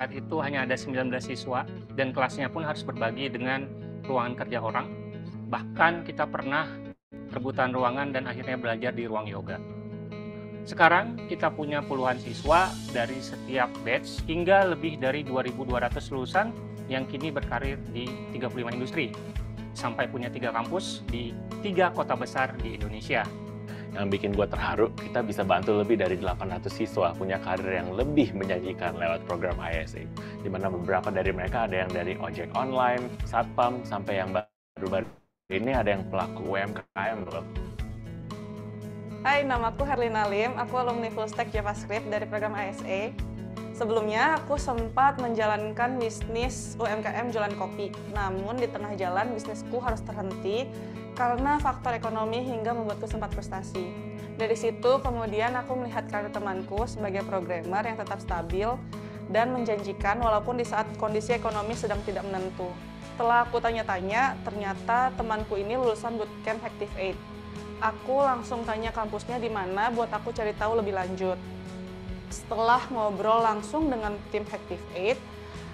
saat itu hanya ada 19 siswa dan kelasnya pun harus berbagi dengan ruangan kerja orang. Bahkan kita pernah rebutan ruangan dan akhirnya belajar di ruang yoga. Sekarang kita punya puluhan siswa dari setiap batch hingga lebih dari 2.200 lulusan yang kini berkarir di 35 industri. Sampai punya tiga kampus di tiga kota besar di Indonesia. Yang bikin gue terharu, kita bisa bantu lebih dari 800 siswa punya karir yang lebih menjanjikan lewat program ISA. Di mana beberapa dari mereka ada yang dari ojek online, satpam, sampai yang baru-baru ini ada yang pelaku UMKM loh. Hai, namaku Herlina Lim. Aku alumni Full Stack JavaScript dari program ISA. Sebelumnya, aku sempat menjalankan bisnis UMKM jualan kopi. Namun, di tengah jalan, bisnisku harus terhenti karena faktor ekonomi hingga membuatku sempat frustasi. Dari situ kemudian aku melihat karir temanku sebagai programmer yang tetap stabil dan menjanjikan walaupun di saat kondisi ekonomi sedang tidak menentu. Setelah aku tanya-tanya, ternyata temanku ini lulusan bootcamp Active 8. Aku langsung tanya kampusnya di mana buat aku cari tahu lebih lanjut. Setelah ngobrol langsung dengan tim Active 8,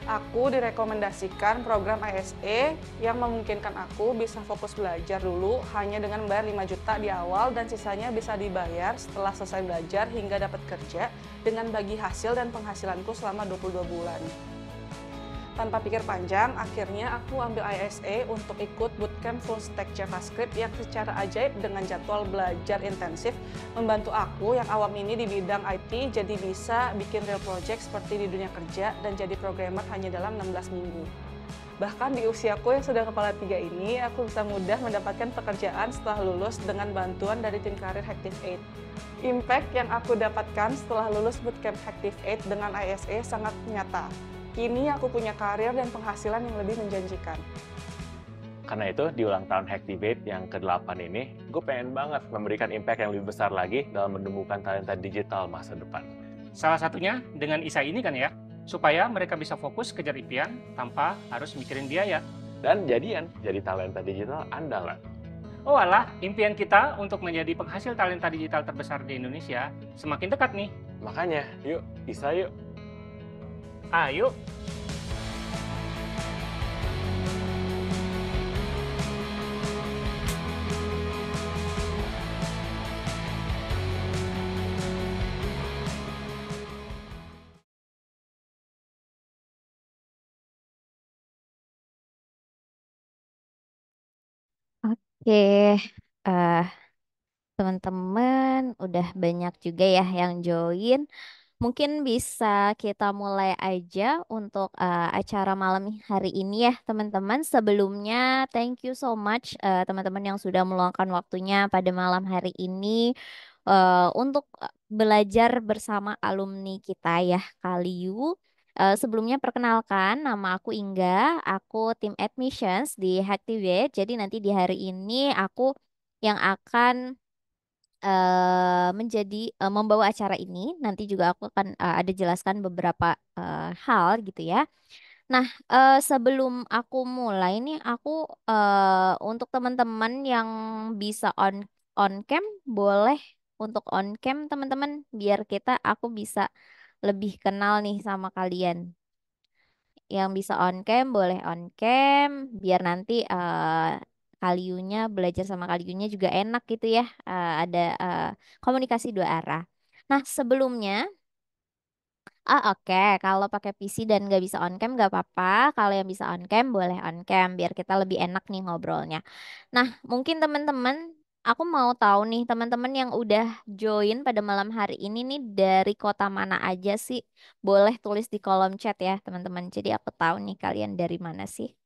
aku direkomendasikan program ISE yang memungkinkan aku bisa fokus belajar dulu hanya dengan membayar 5 juta di awal dan sisanya bisa dibayar setelah selesai belajar hingga dapat kerja dengan bagi hasil dan penghasilanku selama 22 bulan. Tanpa pikir panjang, akhirnya aku ambil ISA untuk ikut bootcamp full stack JavaScript yang secara ajaib dengan jadwal belajar intensif membantu aku yang awam ini di bidang IT jadi bisa bikin real project seperti di dunia kerja dan jadi programmer hanya dalam 16 minggu. Bahkan di usiaku yang sudah kepala tiga ini, aku bisa mudah mendapatkan pekerjaan setelah lulus dengan bantuan dari tim karir Active 8. Impact yang aku dapatkan setelah lulus bootcamp Active 8 dengan ISA sangat nyata Kini aku punya karir dan penghasilan yang lebih menjanjikan. Karena itu, di ulang tahun Hacktivate yang ke-8 ini, gue pengen banget memberikan impact yang lebih besar lagi dalam menemukan talenta digital masa depan. Salah satunya dengan ISA ini kan ya, supaya mereka bisa fokus kejar impian tanpa harus mikirin biaya. Dan jadian, jadi talenta digital andalan. Oh alah, impian kita untuk menjadi penghasil talenta digital terbesar di Indonesia semakin dekat nih. Makanya, yuk, ISA yuk. Ayo. Oke, uh, teman-teman udah banyak juga ya yang join. Mungkin bisa kita mulai aja untuk uh, acara malam hari ini ya, teman-teman. Sebelumnya, thank you so much uh, teman-teman yang sudah meluangkan waktunya pada malam hari ini uh, untuk belajar bersama alumni kita ya, Kaliu. Uh, sebelumnya perkenalkan, nama aku Ingga, aku tim admissions di Hacktivate. Jadi nanti di hari ini aku yang akan uh, menjadi uh, membawa acara ini. Nanti juga aku akan uh, ada jelaskan beberapa uh, hal gitu ya. Nah, uh, sebelum aku mulai nih, aku uh, untuk teman-teman yang bisa on on cam boleh untuk on cam teman-teman biar kita aku bisa lebih kenal nih sama kalian. Yang bisa on cam boleh on cam biar nanti uh, Kaliunya belajar sama Kaliunya juga enak gitu ya. Uh, ada uh, komunikasi dua arah. Nah, sebelumnya Ah oke, Kalau pakai PC dan nggak bisa on cam nggak apa-apa. Kalau yang bisa on cam boleh on cam biar kita lebih enak nih ngobrolnya. Nah, mungkin teman-teman, aku mau tahu nih teman-teman yang udah join pada malam hari ini nih dari kota mana aja sih? Boleh tulis di kolom chat ya teman-teman. Jadi aku tahu nih kalian dari mana sih?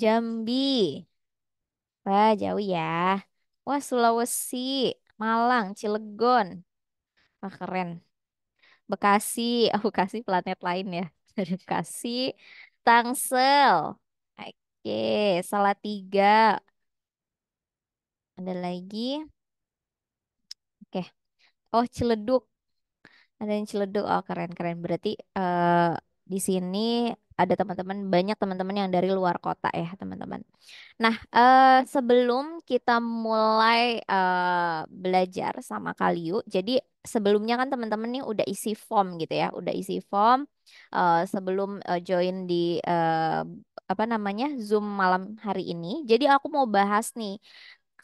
Jambi. Wah, jauh ya. Wah, Sulawesi, Malang, Cilegon. Wah, keren. Bekasi, oh, Bekasi planet lain ya. Dari Bekasi, Tangsel. Oke, Salatiga. Ada lagi. Oke. Oh, Ciledug. Ada yang Ciledug. Oh, keren-keren. Berarti uh, di sini ada teman-teman banyak teman-teman yang dari luar kota ya teman-teman. Nah, eh, sebelum kita mulai eh, belajar sama Kaliu, jadi sebelumnya kan teman-teman nih udah isi form gitu ya, udah isi form eh, sebelum eh, join di eh, apa namanya Zoom malam hari ini. Jadi aku mau bahas nih,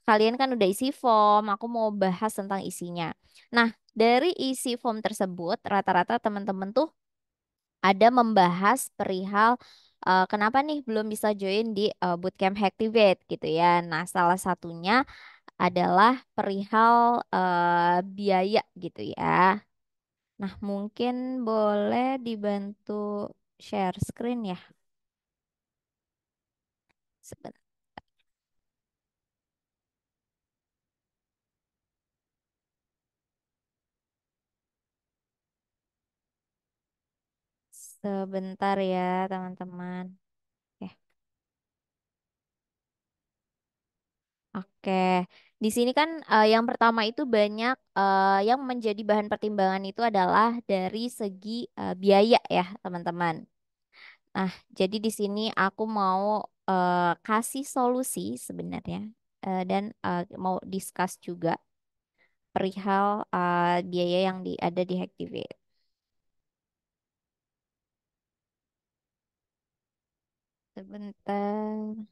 kalian kan udah isi form, aku mau bahas tentang isinya. Nah, dari isi form tersebut, rata-rata teman-teman tuh ada membahas perihal eh, kenapa nih belum bisa join di eh, bootcamp Hacktivate gitu ya. Nah, salah satunya adalah perihal eh, biaya gitu ya. Nah, mungkin boleh dibantu share screen ya. Sebentar. Sebentar ya, teman-teman. Oke. Di sini kan eh, yang pertama itu banyak eh, yang menjadi bahan pertimbangan itu adalah dari segi eh, biaya ya, teman-teman. Nah, jadi di sini aku mau eh, kasih solusi sebenarnya eh, dan eh, mau discuss juga perihal eh, biaya yang di, ada di Hacktivate. Sebentar.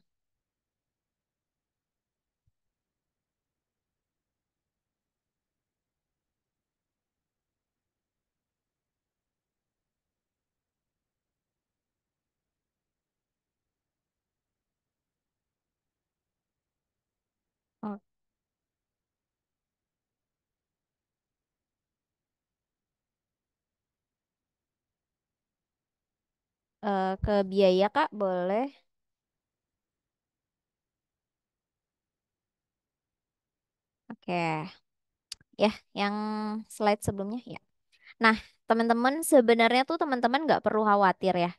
Oh, eh, ke biaya Kak, boleh? Oke, ya, yang slide sebelumnya ya. Nah, teman-teman sebenarnya tuh teman-teman nggak perlu khawatir ya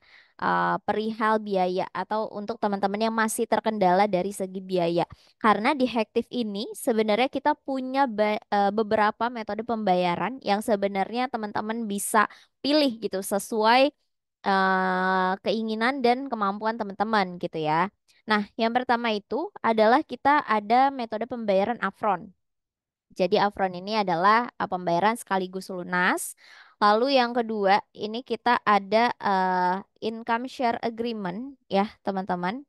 uh, perihal biaya atau untuk teman-teman yang masih terkendala dari segi biaya. Karena di Hektif ini sebenarnya kita punya ba- uh, beberapa metode pembayaran yang sebenarnya teman-teman bisa pilih gitu sesuai uh, keinginan dan kemampuan teman-teman gitu ya. Nah, yang pertama itu adalah kita ada metode pembayaran upfront. Jadi upfront ini adalah uh, pembayaran sekaligus lunas. Lalu yang kedua, ini kita ada uh, income share agreement ya, teman-teman.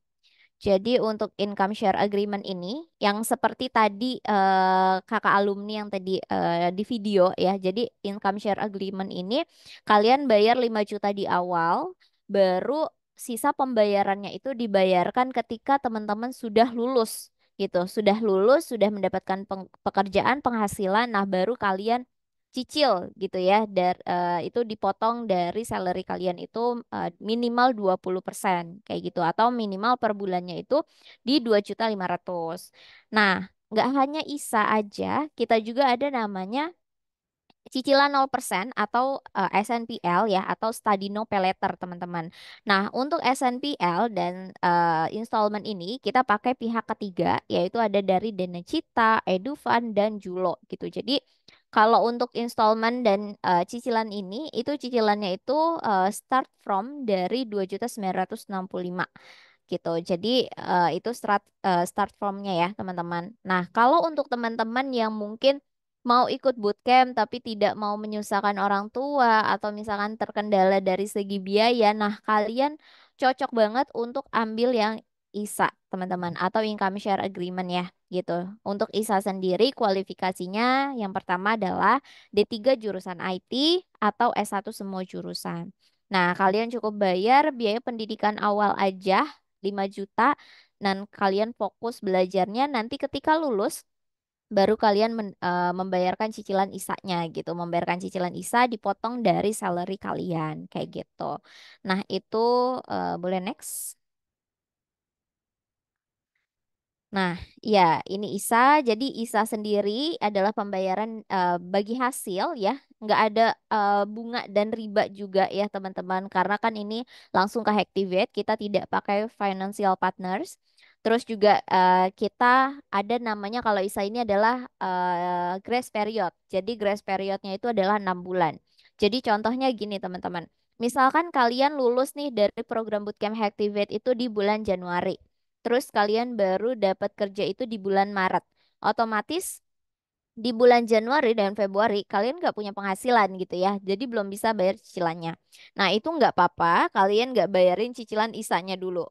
Jadi untuk income share agreement ini yang seperti tadi eh, kakak alumni yang tadi eh, di video ya. Jadi income share agreement ini kalian bayar 5 juta di awal, baru sisa pembayarannya itu dibayarkan ketika teman-teman sudah lulus gitu. Sudah lulus, sudah mendapatkan pekerjaan, penghasilan, nah baru kalian cicil gitu ya. Dar, eh, itu dipotong dari salary kalian itu eh, minimal 20% kayak gitu atau minimal per bulannya itu di dua juta lima ratus Nah, nggak hanya ISA aja, kita juga ada namanya cicilan 0% atau eh, SNPL ya atau Study No Pay Later teman-teman. Nah, untuk SNPL dan eh, installment ini kita pakai pihak ketiga yaitu ada dari Dana Cita, Edufund dan Julo gitu. Jadi kalau untuk installment dan eh, cicilan ini itu cicilannya itu eh, start from dari dua juta sembilan ratus enam puluh lima gitu. Jadi eh, itu start eh, start from-nya ya, teman-teman. Nah, kalau untuk teman-teman yang mungkin mau ikut bootcamp tapi tidak mau menyusahkan orang tua atau misalkan terkendala dari segi biaya, nah kalian cocok banget untuk ambil yang ISA, teman-teman, atau income share agreement ya, gitu. Untuk ISA sendiri kualifikasinya yang pertama adalah D3 jurusan IT atau S1 semua jurusan. Nah, kalian cukup bayar biaya pendidikan awal aja 5 juta dan kalian fokus belajarnya nanti ketika lulus baru kalian men- eh, membayarkan cicilan ISA-nya gitu. Membayarkan cicilan ISA dipotong dari salary kalian kayak gitu. Nah, itu eh, boleh next. Nah, ya ini ISA. Jadi ISA sendiri adalah pembayaran eh, bagi hasil ya, nggak ada eh, bunga dan riba juga ya teman-teman. Karena kan ini langsung ke Hacktivate, kita tidak pakai financial partners. Terus juga eh, kita ada namanya kalau ISA ini adalah eh, grace period. Jadi grace periodnya itu adalah enam bulan. Jadi contohnya gini teman-teman. Misalkan kalian lulus nih dari program bootcamp Hacktivate itu di bulan Januari. Terus kalian baru dapat kerja itu di bulan Maret. Otomatis di bulan Januari dan Februari kalian nggak punya penghasilan gitu ya. Jadi belum bisa bayar cicilannya. Nah itu nggak apa-apa. Kalian nggak bayarin cicilan isanya dulu.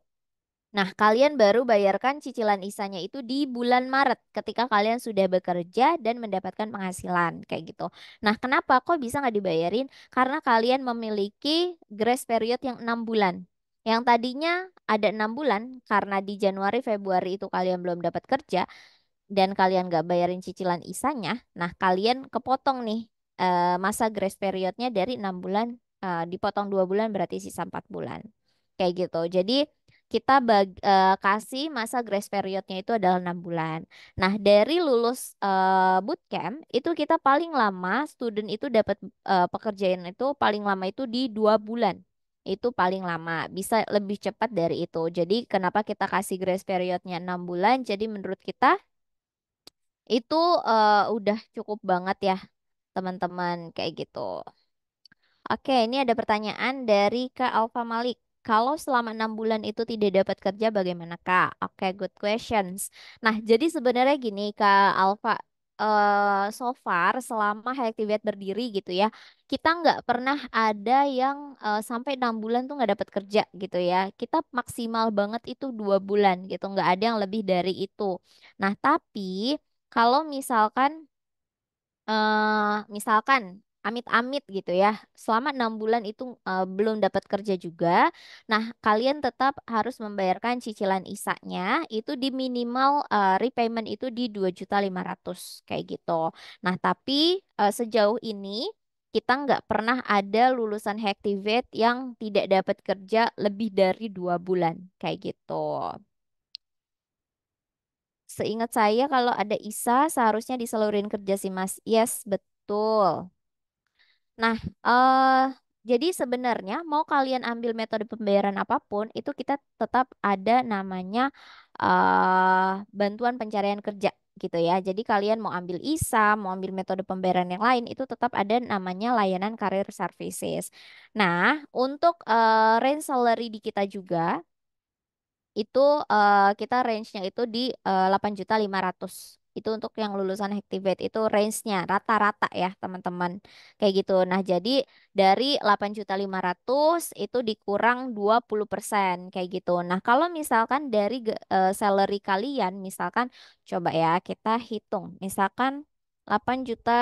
Nah, kalian baru bayarkan cicilan isanya itu di bulan Maret ketika kalian sudah bekerja dan mendapatkan penghasilan kayak gitu. Nah, kenapa kok bisa nggak dibayarin? Karena kalian memiliki grace period yang enam bulan. Yang tadinya ada enam bulan karena di Januari Februari itu kalian belum dapat kerja dan kalian nggak bayarin cicilan isanya. Nah, kalian kepotong nih eh, masa grace periodnya dari enam bulan eh, dipotong dua bulan berarti sisa empat bulan kayak gitu. Jadi kita bag, eh, kasih masa grace periodnya itu adalah enam bulan. Nah, dari lulus eh, bootcamp itu kita paling lama student itu dapat eh, pekerjaan itu paling lama itu di dua bulan. Itu paling lama, bisa lebih cepat dari itu. Jadi kenapa kita kasih grace periodnya enam bulan? Jadi menurut kita itu eh, udah cukup banget ya, teman-teman kayak gitu. Oke, ini ada pertanyaan dari Kak Alfa Malik. Kalau selama enam bulan itu tidak dapat kerja, bagaimana Kak? Oke, good questions. Nah, jadi sebenarnya gini Kak Alfa, eh so far selama Hacktivate berdiri gitu ya, kita nggak pernah ada yang eh, sampai enam bulan tuh nggak dapat kerja gitu ya. Kita maksimal banget itu dua bulan gitu, nggak ada yang lebih dari itu. Nah, tapi kalau misalkan eh misalkan amit-amit gitu ya, selama enam bulan itu eh, belum dapat kerja juga. Nah, kalian tetap harus membayarkan cicilan isanya itu di minimal eh, repayment itu di dua juta lima ratus kayak gitu. Nah, tapi eh, sejauh ini kita nggak pernah ada lulusan Hacktivate yang tidak dapat kerja lebih dari dua bulan kayak gitu. Seingat saya kalau ada ISA seharusnya diseluruhin kerja sih Mas. Yes, betul. Nah, eh jadi sebenarnya mau kalian ambil metode pembayaran apa pun, itu kita tetap ada namanya eh bantuan pencarian kerja gitu ya. Jadi kalian mau ambil ISA, mau ambil metode pembayaran yang lain, itu tetap ada namanya layanan career services. Nah, untuk eh, range salary di kita juga itu eh, kita range-nya itu di eh, 8.500. Itu untuk yang lulusan Activate itu range-nya rata-rata ya, teman-teman. Kayak gitu. Nah, jadi dari 8.500 itu dikurang 20% kayak gitu. Nah, kalau misalkan dari eh, salary kalian misalkan coba ya kita hitung. Misalkan 8 juta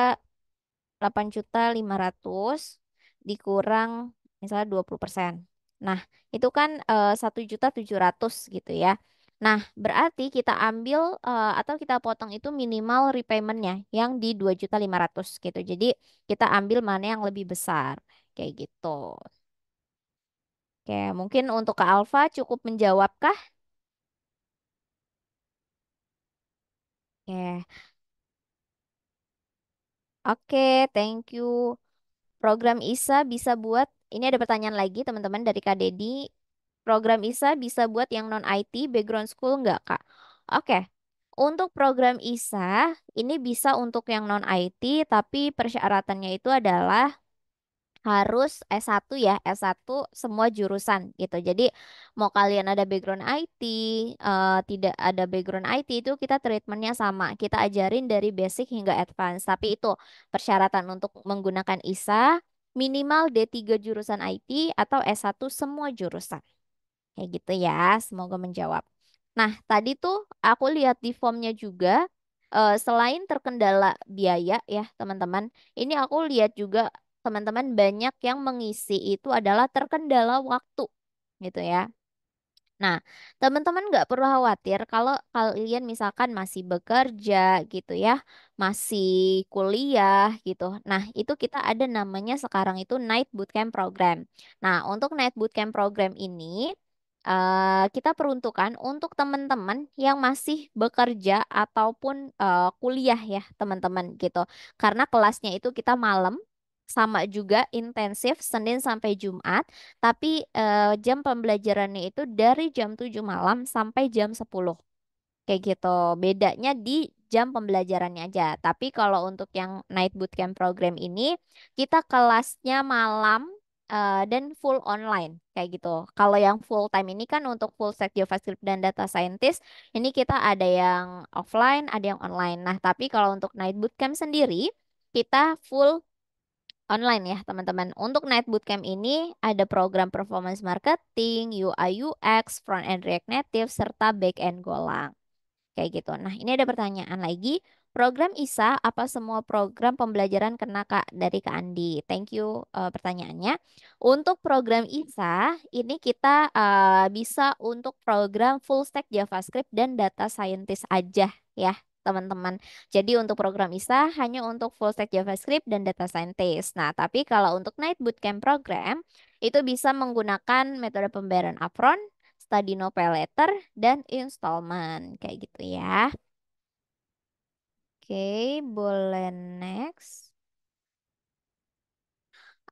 8 juta 500 dikurang misalnya 20%. Nah, itu kan eh, satu juta tujuh ratus gitu ya. Nah, berarti kita ambil eh, atau kita potong itu minimal repaymentnya yang di dua juta lima ratus gitu. Jadi kita ambil mana yang lebih besar kayak gitu. Oke, mungkin untuk ke Alfa cukup menjawabkah? Oke, oke, thank you. Program ISA bisa buat, ini ada pertanyaan lagi teman-teman dari Kak Dedi. Program ISA bisa buat yang non-IT, background school nggak Kak? Oke, untuk program ISA ini bisa untuk yang non-IT, tapi persyaratannya itu adalah harus S1 ya, S1 semua jurusan gitu. Jadi mau kalian ada background IT, eh, tidak ada background IT itu kita treatmentnya sama. Kita ajarin dari basic hingga advance. Tapi itu persyaratan untuk menggunakan ISA minimal D3 jurusan IT atau S1 semua jurusan. Kayak gitu ya, semoga menjawab. Nah, tadi tuh aku lihat di formnya juga, eh, selain terkendala biaya ya teman-teman, ini aku lihat juga teman-teman banyak yang mengisi itu adalah terkendala waktu gitu ya. Nah, teman-teman nggak perlu khawatir kalau kalian misalkan masih bekerja gitu ya, masih kuliah gitu. Nah, itu kita ada namanya sekarang itu Night Bootcamp Program. Nah, untuk Night Bootcamp Program ini eh, kita peruntukkan untuk teman-teman yang masih bekerja ataupun eh, kuliah ya, teman-teman gitu. Karena kelasnya itu kita malam sama juga intensif Senin sampai Jumat, tapi eh, jam pembelajarannya itu dari jam 7 malam sampai jam 10. Kayak gitu. Bedanya di jam pembelajarannya aja. Tapi kalau untuk yang Night Bootcamp program ini, kita kelasnya malam eh, dan full online kayak gitu. Kalau yang full time ini kan untuk full stack JavaScript dan data scientist, ini kita ada yang offline, ada yang online. Nah, tapi kalau untuk Night Bootcamp sendiri, kita full online ya teman-teman. Untuk Night Bootcamp ini ada program performance marketing, UI UX, front end React Native, serta back end Golang. Kayak gitu. Nah, ini ada pertanyaan lagi. Program ISA apa semua program pembelajaran kena Kak dari Kak Andi? Thank you eh, pertanyaannya. Untuk program ISA ini kita eh, bisa untuk program full stack JavaScript dan data scientist aja ya teman-teman. Jadi untuk program ISA hanya untuk full stack JavaScript dan data scientist. Nah, tapi kalau untuk Night Bootcamp program itu bisa menggunakan metode pembayaran upfront, study no pay letter, dan installment. Kayak gitu ya. Oke, boleh next.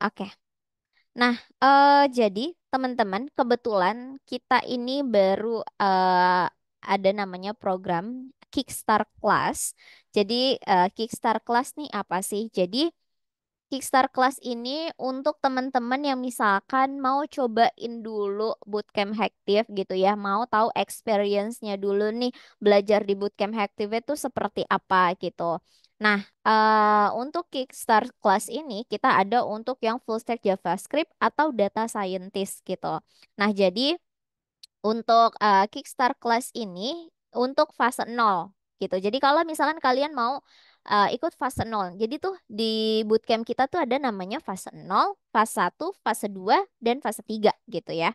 Oke. Nah, eh, jadi teman-teman, kebetulan kita ini baru eh, ada namanya program Kickstart Class. Jadi eh, Kickstart Class nih apa sih? Jadi Kickstart Class ini untuk teman-teman yang misalkan mau cobain dulu bootcamp Hactive gitu ya, mau tahu experience-nya dulu nih belajar di bootcamp Hactive itu seperti apa gitu. Nah, eh, untuk Kickstart Class ini kita ada untuk yang full stack JavaScript atau data scientist gitu. Nah, jadi untuk eh, Kickstart Class ini untuk fase 0 gitu. Jadi kalau misalkan kalian mau uh, ikut fase nol. Jadi tuh di bootcamp kita tuh ada namanya fase nol, fase satu, fase 2, dan fase 3 gitu ya.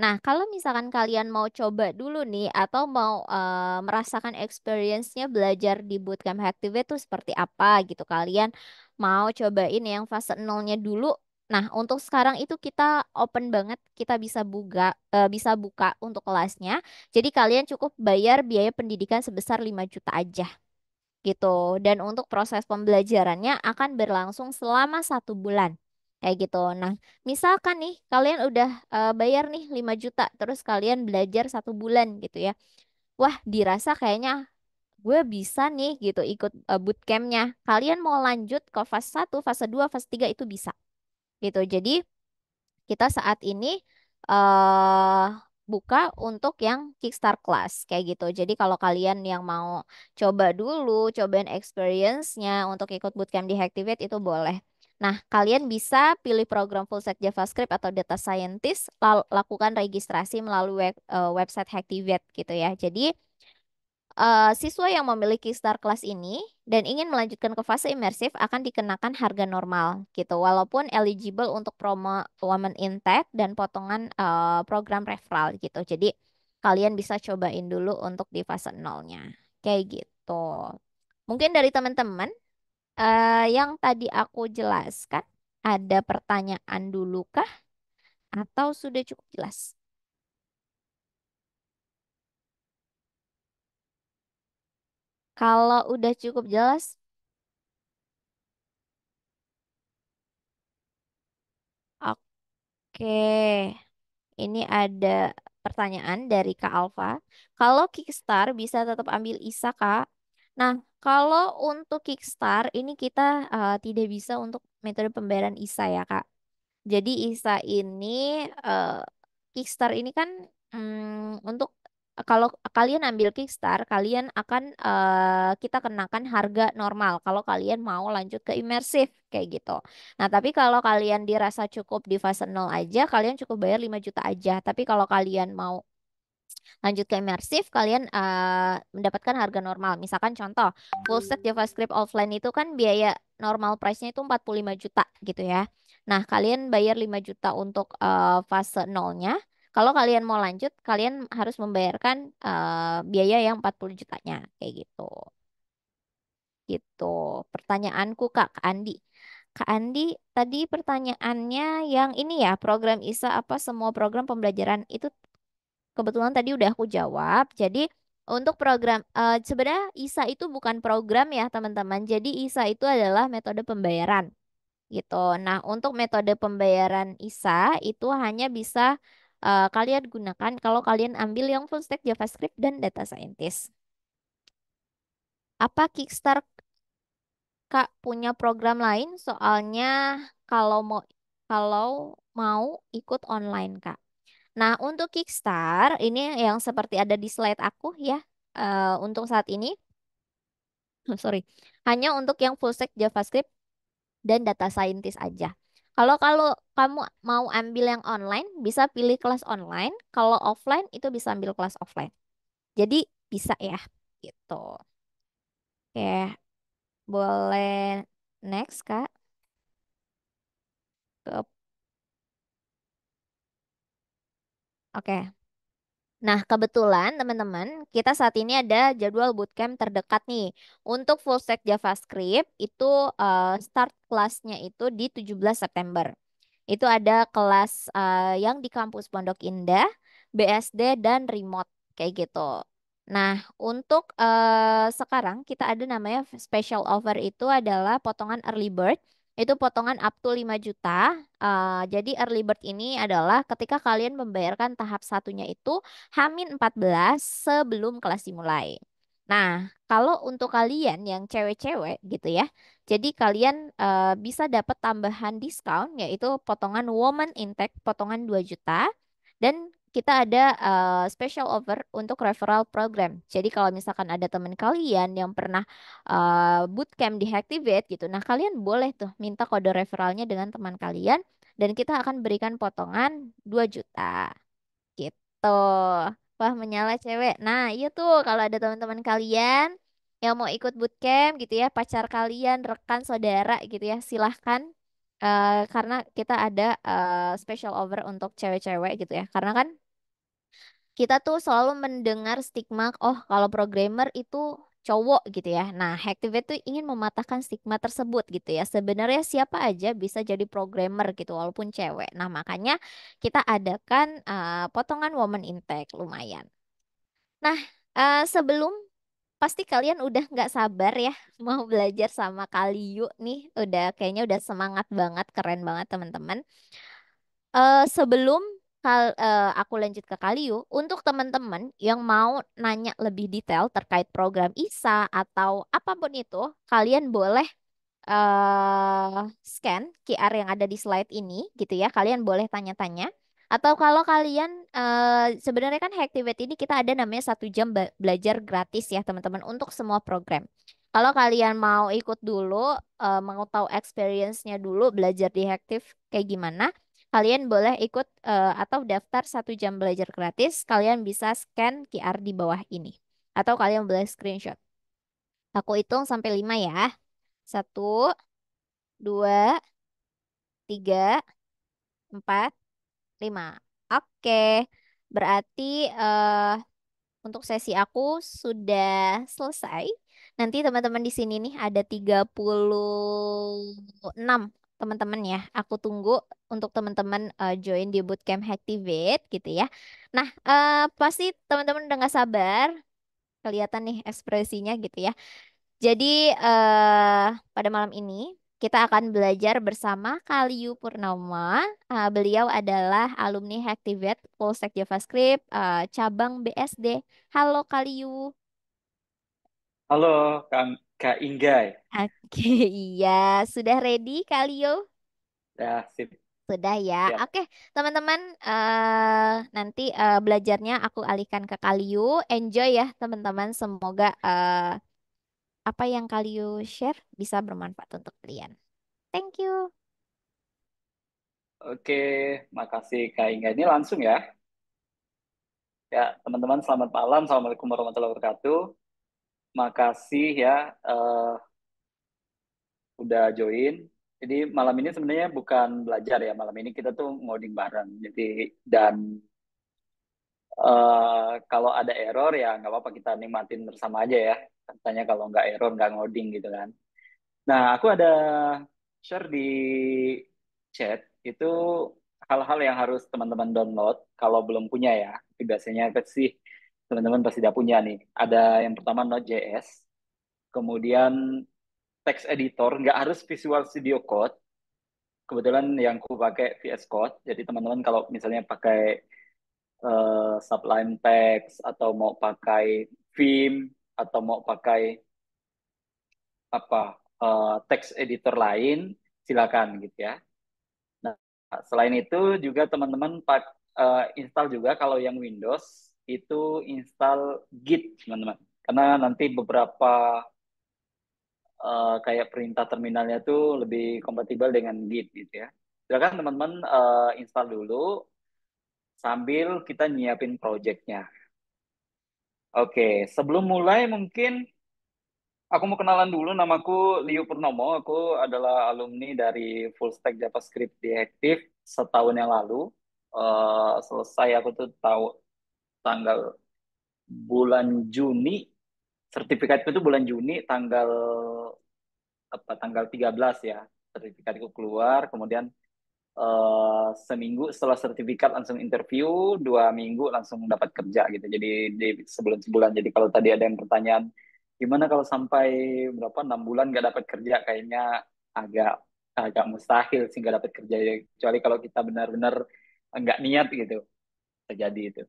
Nah, kalau misalkan kalian mau coba dulu nih atau mau uh, merasakan experience-nya belajar di bootcamp Activate tuh seperti apa gitu. Kalian mau cobain yang fase nolnya dulu. Nah, untuk sekarang itu kita open banget, kita bisa buka uh, bisa buka untuk kelasnya. Jadi kalian cukup bayar biaya pendidikan sebesar 5 juta aja gitu. Dan untuk proses pembelajarannya akan berlangsung selama satu bulan. Kayak gitu. Nah, misalkan nih kalian udah uh, bayar nih 5 juta, terus kalian belajar satu bulan gitu ya. Wah, dirasa kayaknya gue bisa nih gitu ikut uh, bootcampnya. Kalian mau lanjut ke fase 1, fase 2, fase 3 itu bisa. Gitu. Jadi kita saat ini uh, buka untuk yang Kickstart Class kayak gitu. Jadi kalau kalian yang mau coba dulu, cobain experience-nya untuk ikut bootcamp di Hacktivate itu boleh. Nah, kalian bisa pilih program full stack JavaScript atau data scientist, lalu lakukan registrasi melalui web, uh, website Hacktivate gitu ya. Jadi Uh, siswa yang memiliki Star Class ini dan ingin melanjutkan ke fase imersif akan dikenakan harga normal gitu walaupun eligible untuk promo Women Intake dan potongan uh, program referral gitu. Jadi kalian bisa cobain dulu untuk di fase nolnya. Kayak gitu. Mungkin dari teman-teman uh, yang tadi aku jelaskan ada pertanyaan dulu kah atau sudah cukup jelas? Kalau udah cukup jelas, oke. Ini ada pertanyaan dari Kak Alfa. Kalau Kickstar bisa tetap ambil ISA, Kak? Nah, kalau untuk Kickstar ini kita uh, tidak bisa untuk metode pembayaran ISA ya, Kak. Jadi ISA ini uh, Kickstar ini kan um, untuk kalau kalian ambil Kickstar, kalian akan uh, kita kenakan harga normal kalau kalian mau lanjut ke imersif kayak gitu. Nah, tapi kalau kalian dirasa cukup di fase 0 aja, kalian cukup bayar 5 juta aja. Tapi kalau kalian mau lanjut ke imersif, kalian uh, mendapatkan harga normal. Misalkan contoh, full set JavaScript offline itu kan biaya normal price-nya itu 45 juta gitu ya. Nah, kalian bayar 5 juta untuk uh, fase nolnya. Kalau kalian mau lanjut, kalian harus membayarkan uh, biaya yang 40 jutanya kayak gitu. Gitu. Pertanyaanku Kak, Kak Andi. Kak Andi, tadi pertanyaannya yang ini ya, program ISA apa semua program pembelajaran itu kebetulan tadi udah aku jawab. Jadi untuk program uh, sebenarnya ISA itu bukan program ya, teman-teman. Jadi ISA itu adalah metode pembayaran gitu. Nah, untuk metode pembayaran ISA itu hanya bisa uh, kalian gunakan kalau kalian ambil yang full stack JavaScript dan data scientist. Apa Kickstart Kak punya program lain? Soalnya kalau mau kalau mau ikut online, Kak. Nah, untuk Kickstart ini yang seperti ada di slide aku ya. eh, untuk saat ini, sorry, hanya untuk yang full stack JavaScript dan data scientist aja. Kalau kalau kamu mau ambil yang online, bisa pilih kelas online. Kalau offline itu bisa ambil kelas offline. Jadi bisa ya, gitu. Oke, boleh next Kak. Ke- Oke. Nah, kebetulan teman-teman, kita saat ini ada jadwal bootcamp terdekat nih. Untuk full stack JavaScript itu eh, start kelasnya itu di 17 September. Itu ada kelas eh, yang di kampus Pondok Indah, BSD dan remote kayak gitu. Nah, untuk eh, sekarang kita ada namanya special offer itu adalah potongan early bird. Itu potongan up to 5 juta. Eh, jadi early bird ini adalah ketika kalian membayarkan tahap satunya itu Hamin 14 sebelum kelas dimulai. Nah, kalau untuk kalian yang cewek-cewek gitu ya, jadi kalian eh, bisa dapat tambahan diskon yaitu potongan woman intake potongan 2 juta dan kita ada eh, special offer untuk referral program. Jadi kalau misalkan ada teman kalian yang pernah eh, bootcamp di Hacktivate gitu, nah kalian boleh tuh minta kode referralnya dengan teman kalian dan kita akan berikan potongan 2 juta gitu. Wah, menyala cewek. Nah, iya tuh kalau ada teman-teman kalian yang mau ikut bootcamp gitu ya, pacar kalian, rekan, saudara gitu ya, silahkan. Eh, karena kita ada eh, special offer untuk cewek-cewek gitu ya. Karena kan kita tuh selalu mendengar stigma, oh kalau programmer itu cowok gitu ya. Nah, Hacktivate tuh ingin mematahkan stigma tersebut gitu ya. Sebenarnya siapa aja bisa jadi programmer gitu walaupun cewek. Nah, makanya kita adakan eh, potongan woman intake lumayan. Nah, eh, sebelum pasti kalian udah nggak sabar ya mau belajar sama Kaliu nih. Udah kayaknya udah semangat banget, keren banget teman-teman. Eh, sebelum kal eh, aku lanjut ke Kaliu, untuk teman-teman yang mau nanya lebih detail terkait program ISA atau apa pun itu, kalian boleh eh scan QR yang ada di slide ini gitu ya. Kalian boleh tanya-tanya. Atau kalau kalian eh sebenarnya kan Hacktivate ini kita ada namanya satu jam be- belajar gratis ya teman-teman untuk semua program. Kalau kalian mau ikut dulu, eh, mau tahu experience-nya dulu belajar di Hacktiv kayak gimana, kalian boleh ikut eh, atau daftar satu jam belajar gratis. Kalian bisa scan QR di bawah ini. Atau kalian boleh screenshot. Aku hitung sampai lima ya. Satu, dua, tiga, empat, lima. Oke, berarti eh, untuk sesi aku sudah selesai. Nanti teman-teman di sini nih ada tiga puluh enam teman-teman ya. Aku tunggu untuk teman-teman eh, join di bootcamp Hacktivate gitu ya. Nah, eh, pasti teman-teman udah gak sabar kelihatan nih ekspresinya gitu ya. Jadi eh, pada malam ini kita akan belajar bersama Kaliu Purnama. Eh, beliau adalah alumni Hacktivate Stack JavaScript eh, cabang BSD. Halo Kaliu. Halo, Kang Kak Inggay. Oke, iya. Sudah ready Kaliu? Ya, sip, Sudah ya. siap. Oke, teman-teman eh, nanti eh, belajarnya aku alihkan ke Kaliu. Enjoy ya teman-teman. Semoga eh, apa yang Kaliu share bisa bermanfaat untuk kalian. Thank you. Oke, makasih Kak Inggay. Ini langsung ya. Ya, teman-teman selamat malam. Assalamualaikum warahmatullahi wabarakatuh. Makasih ya eh, udah join. Jadi malam ini sebenarnya bukan belajar ya. Malam ini kita tuh ngoding bareng. Jadi dan eh, kalau ada error ya nggak apa-apa kita nikmatin bersama aja ya. Katanya kalau nggak error nggak ngoding gitu kan. Nah, aku ada share di chat itu hal-hal yang harus teman-teman download kalau belum punya ya. Itu biasanya pasti teman-teman pasti udah punya nih. Ada yang pertama Node.js, kemudian text editor, nggak harus Visual Studio Code. Kebetulan yang aku pakai VS Code, jadi teman-teman kalau misalnya pakai eh, Sublime Text atau mau pakai Vim atau mau pakai apa eh, text editor lain, silakan gitu ya. Nah, selain itu juga teman-teman pak uh, install juga kalau yang Windows itu install Git teman-teman karena nanti beberapa uh, kayak perintah terminalnya tuh lebih kompatibel dengan Git gitu ya. Silakan teman-teman uh, install dulu sambil kita nyiapin projectnya. Oke, sebelum mulai mungkin Aku mau kenalan dulu, namaku Liu Purnomo. Aku adalah alumni dari Full Stack JavaScript di Active setahun yang lalu. Uh, selesai aku tuh tahu tanggal bulan Juni. Sertifikatku itu bulan Juni tanggal apa tanggal 13 ya. Sertifikatku keluar, kemudian uh, seminggu setelah sertifikat langsung interview, dua minggu langsung dapat kerja gitu. Jadi di sebulan sebulan. Jadi kalau tadi ada yang pertanyaan gimana kalau sampai berapa enam bulan nggak dapat kerja kayaknya agak agak mustahil sih nggak dapat kerja kecuali kalau kita benar-benar nggak niat gitu terjadi itu.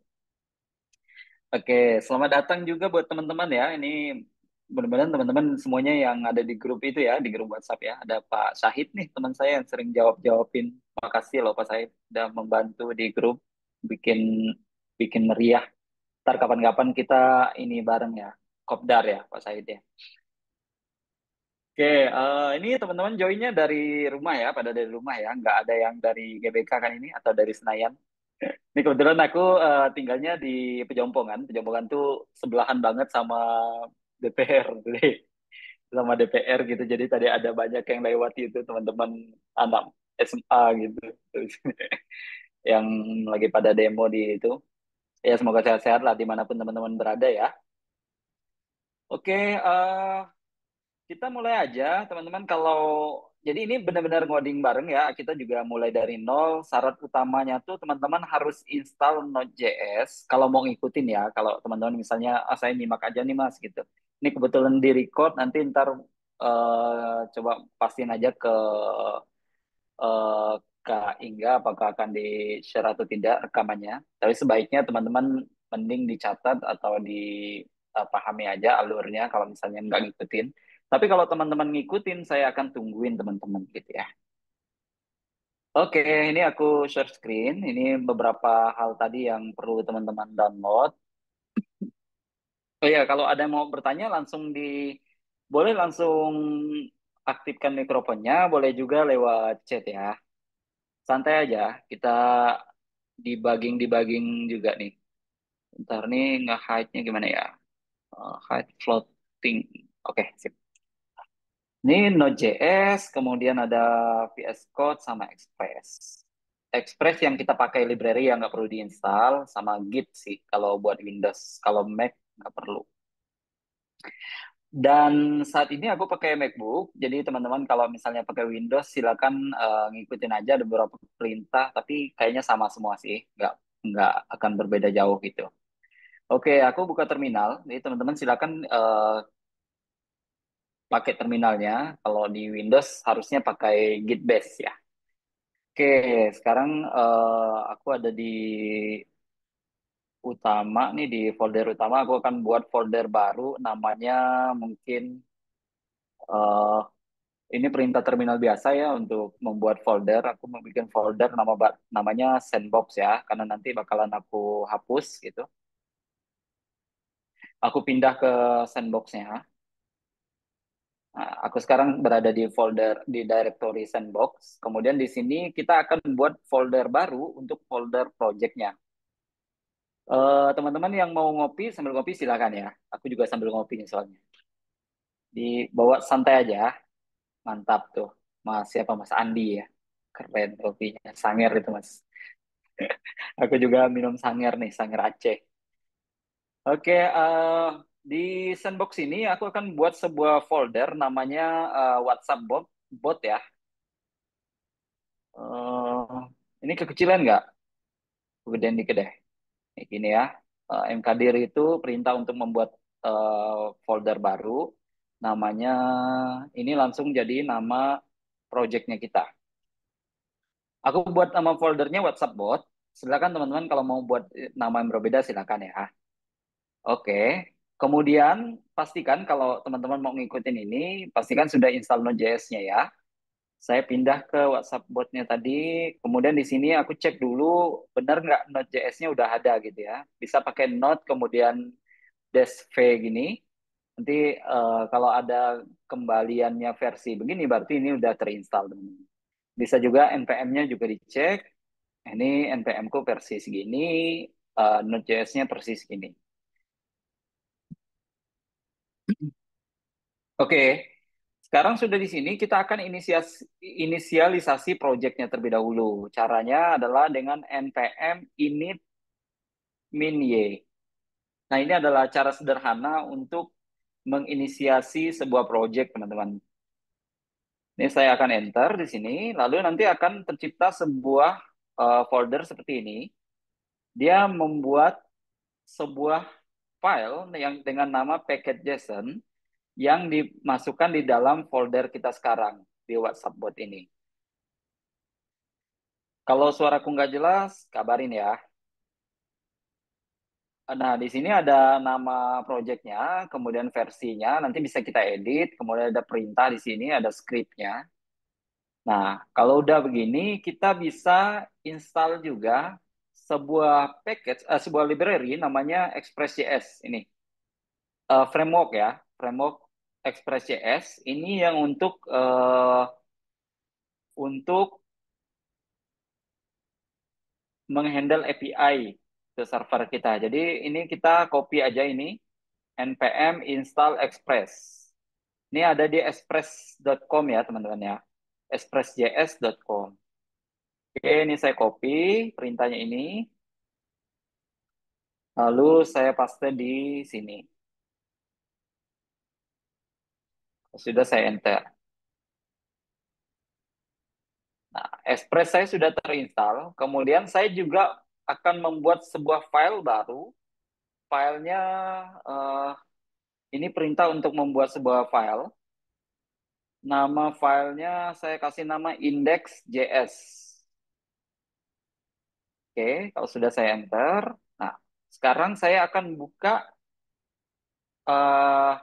Oke, selamat datang juga buat teman-teman ya. Ini benar-benar teman-teman semuanya yang ada di grup itu ya, di grup WhatsApp ya. Ada Pak Syahid nih, teman saya yang sering jawab-jawabin. Makasih loh Pak Syahid udah membantu di grup bikin bikin meriah. Ntar kapan-kapan kita ini bareng ya, Kopdar ya Pak Said ya. Oke, uh, ini teman-teman joinnya dari rumah ya, pada dari rumah ya, nggak ada yang dari GBK kan ini atau dari Senayan. Ini kebetulan aku uh, tinggalnya di Pejompongan. Pejompongan tuh sebelahan banget sama DPR, sama DPR gitu. Jadi tadi ada banyak yang lewat itu teman-teman anak SMA gitu, yang lagi pada demo di itu. Ya semoga sehat-sehat lah di mana pun teman-teman berada ya. Oke, uh, kita mulai aja, teman-teman. Kalau jadi ini benar-benar ngoding bareng ya. Kita juga mulai dari nol. Syarat utamanya tuh teman-teman harus install Node.js. Kalau mau ngikutin ya. Kalau teman-teman misalnya, ah, saya nyimak aja nih mas gitu. Ini kebetulan di record. Nanti ntar uh, coba pastiin aja ke uh, Kak Ingga apakah akan di share atau tidak rekamannya. Tapi sebaiknya teman-teman mending dicatat atau di uh, pahami aja alurnya kalau misalnya nggak ngikutin. Tapi kalau teman-teman ngikutin, saya akan tungguin teman-teman gitu ya. Oke, ini aku share screen. Ini beberapa hal tadi yang perlu teman-teman download. Oh ya, kalau ada yang mau bertanya langsung di boleh langsung aktifkan mikrofonnya, boleh juga lewat chat ya. Santai aja, kita debugging-debugging juga nih. Ntar nih nge-hide-nya gimana ya? uh, hide floating. Oke, okay, sip. Ini Node.js, kemudian ada VS Code sama Express. Express yang kita pakai library yang nggak perlu diinstal, sama Git sih kalau buat Windows. Kalau Mac nggak perlu. Dan saat ini aku pakai MacBook, jadi teman-teman kalau misalnya pakai Windows silakan uh, ngikutin aja ada beberapa perintah, tapi kayaknya sama semua sih, nggak nggak akan berbeda jauh gitu. Oke, aku buka terminal. Jadi teman-teman silakan uh, pakai terminalnya. Kalau di Windows harusnya pakai Git base ya. Oke, sekarang uh, aku ada di utama nih di folder utama. Aku akan buat folder baru, namanya mungkin uh, ini perintah terminal biasa ya untuk membuat folder. Aku bikin folder nama namanya sandbox ya, karena nanti bakalan aku hapus gitu aku pindah ke sandbox-nya. Nah, aku sekarang berada di folder di directory sandbox. Kemudian di sini kita akan buat folder baru untuk folder project-nya. Uh, teman-teman yang mau ngopi sambil ngopi silakan ya. Aku juga sambil ngopi nih soalnya. Dibawa santai aja. Mantap tuh. Mas siapa Mas Andi ya. Keren kopinya. Sanger itu Mas. Aku juga minum sanger nih, sanger Aceh. Oke, uh, di sandbox ini aku akan buat sebuah folder namanya uh, WhatsApp bot, bot ya. Uh, ini kekecilan nggak? Kemudian dikit deh. Ini ya. Uh, mkdir itu perintah untuk membuat uh, folder baru. Namanya ini langsung jadi nama projectnya kita. Aku buat nama foldernya WhatsApp bot. Silakan teman-teman kalau mau buat nama yang berbeda silakan ya. Oke. Kemudian pastikan kalau teman-teman mau ngikutin ini, pastikan sudah install Node.js-nya ya. Saya pindah ke WhatsApp botnya tadi, kemudian di sini aku cek dulu benar nggak Node.js-nya udah ada gitu ya. Bisa pakai Node kemudian dash v gini. Nanti uh, kalau ada kembaliannya versi begini berarti ini udah terinstall. Bisa juga npm-nya juga dicek. Ini npm-ku versi segini, uh, Node.js-nya persis segini. Oke. Sekarang sudah di sini, kita akan inisiasi, inisialisasi proyeknya terlebih dahulu. Caranya adalah dengan npm init y. Nah, ini adalah cara sederhana untuk menginisiasi sebuah proyek, teman-teman. Ini saya akan enter di sini, lalu nanti akan tercipta sebuah uh, folder seperti ini. Dia membuat sebuah file yang dengan nama package.json yang dimasukkan di dalam folder kita sekarang di WhatsApp bot ini. Kalau suaraku nggak jelas, kabarin ya. Nah, di sini ada nama projectnya, kemudian versinya, nanti bisa kita edit, kemudian ada perintah di sini, ada scriptnya. Nah, kalau udah begini, kita bisa install juga sebuah package, uh, sebuah library namanya Express.js ini. Uh, framework ya, framework Express.js ini yang untuk uh, untuk menghandle API ke server kita. Jadi ini kita copy aja ini npm install express. Ini ada di express.com ya teman-teman ya. expressjs.com. Oke, ini saya copy perintahnya ini. Lalu saya paste di sini. Sudah saya enter. Nah, Express saya sudah terinstall. Kemudian saya juga akan membuat sebuah file baru. Filenya uh, ini perintah untuk membuat sebuah file. Nama filenya saya kasih nama index.js. Oke, kalau sudah saya enter. Nah, sekarang saya akan buka uh,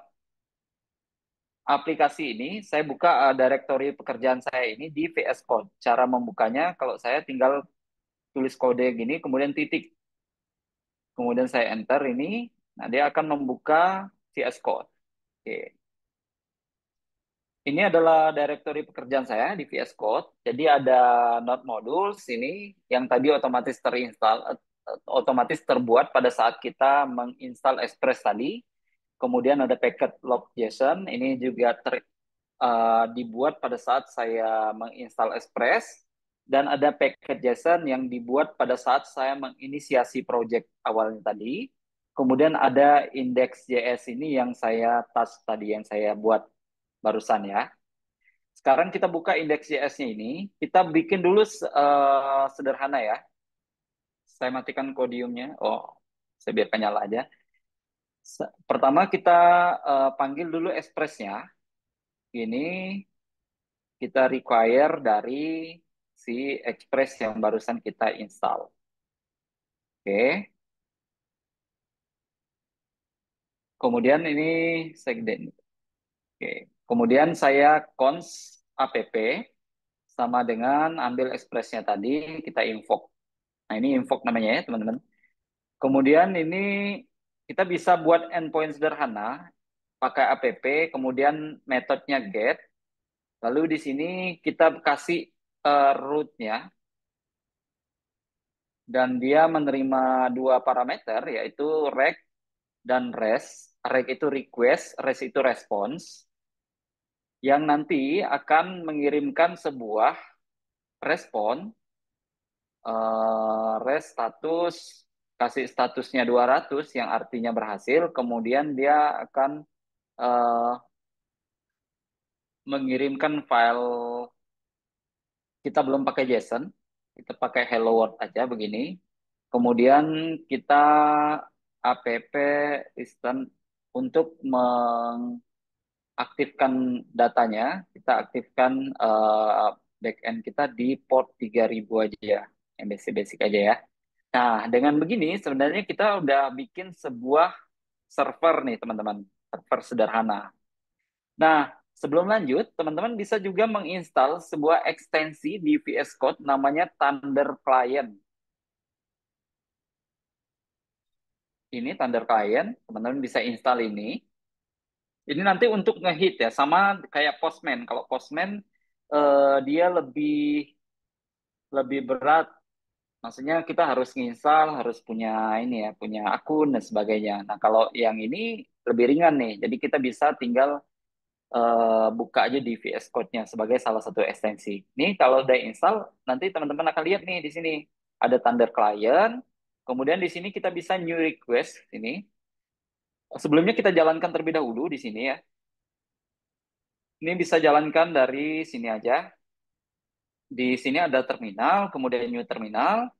aplikasi ini, saya buka uh, directory pekerjaan saya ini di VS Code. Cara membukanya, kalau saya tinggal tulis kode gini, kemudian titik. Kemudian saya enter ini, nah dia akan membuka VS Code. Oke. Ini adalah directory pekerjaan saya di VS Code. Jadi ada Node modules ini yang tadi otomatis terinstall, otomatis terbuat pada saat kita menginstal Express tadi Kemudian ada packet log JSON, ini juga ter, uh, dibuat pada saat saya menginstal Express dan ada packet JSON yang dibuat pada saat saya menginisiasi project awalnya tadi. Kemudian ada index.js ini yang saya tas tadi yang saya buat barusan ya. Sekarang kita buka index.js-nya ini. Kita bikin dulu uh, sederhana ya. Saya matikan kodiumnya. Oh, saya biarkan nyala aja. Pertama kita uh, panggil dulu express-nya. Ini kita require dari si express yang barusan kita install. Oke. Kemudian ini segden. Oke. Kemudian saya cons app sama dengan ambil express-nya tadi kita invoke. Nah, ini invoke namanya ya, teman-teman. Kemudian ini kita bisa buat endpoint sederhana pakai app, kemudian metodenya get, lalu di sini kita kasih uh, root-nya, dan dia menerima dua parameter, yaitu rec dan res. Rec itu request, res itu response, yang nanti akan mengirimkan sebuah respon, uh, res status kasih statusnya 200 yang artinya berhasil, kemudian dia akan uh, mengirimkan file kita belum pakai JSON, kita pakai Hello World aja begini. Kemudian kita app instant untuk mengaktifkan datanya, kita aktifkan uh, backend kita di port 3000 aja ya, yang basic-basic aja ya. Nah, dengan begini sebenarnya kita udah bikin sebuah server nih, teman-teman. Server sederhana. Nah, sebelum lanjut, teman-teman bisa juga menginstal sebuah ekstensi di VS Code namanya Thunder Client. Ini Thunder Client, teman-teman bisa install ini. Ini nanti untuk ngehit ya, sama kayak Postman. Kalau Postman eh, dia lebih lebih berat. Maksudnya kita harus nginstal, harus punya ini ya, punya akun dan sebagainya. Nah, kalau yang ini lebih ringan nih. Jadi kita bisa tinggal eh, buka aja di VS Code-nya sebagai salah satu ekstensi. Nih kalau udah install, nanti teman-teman akan lihat nih di sini ada Thunder Client. Kemudian di sini kita bisa new request ini. Sebelumnya kita jalankan terlebih dahulu di sini ya. Ini bisa jalankan dari sini aja. Di sini ada terminal, kemudian new terminal.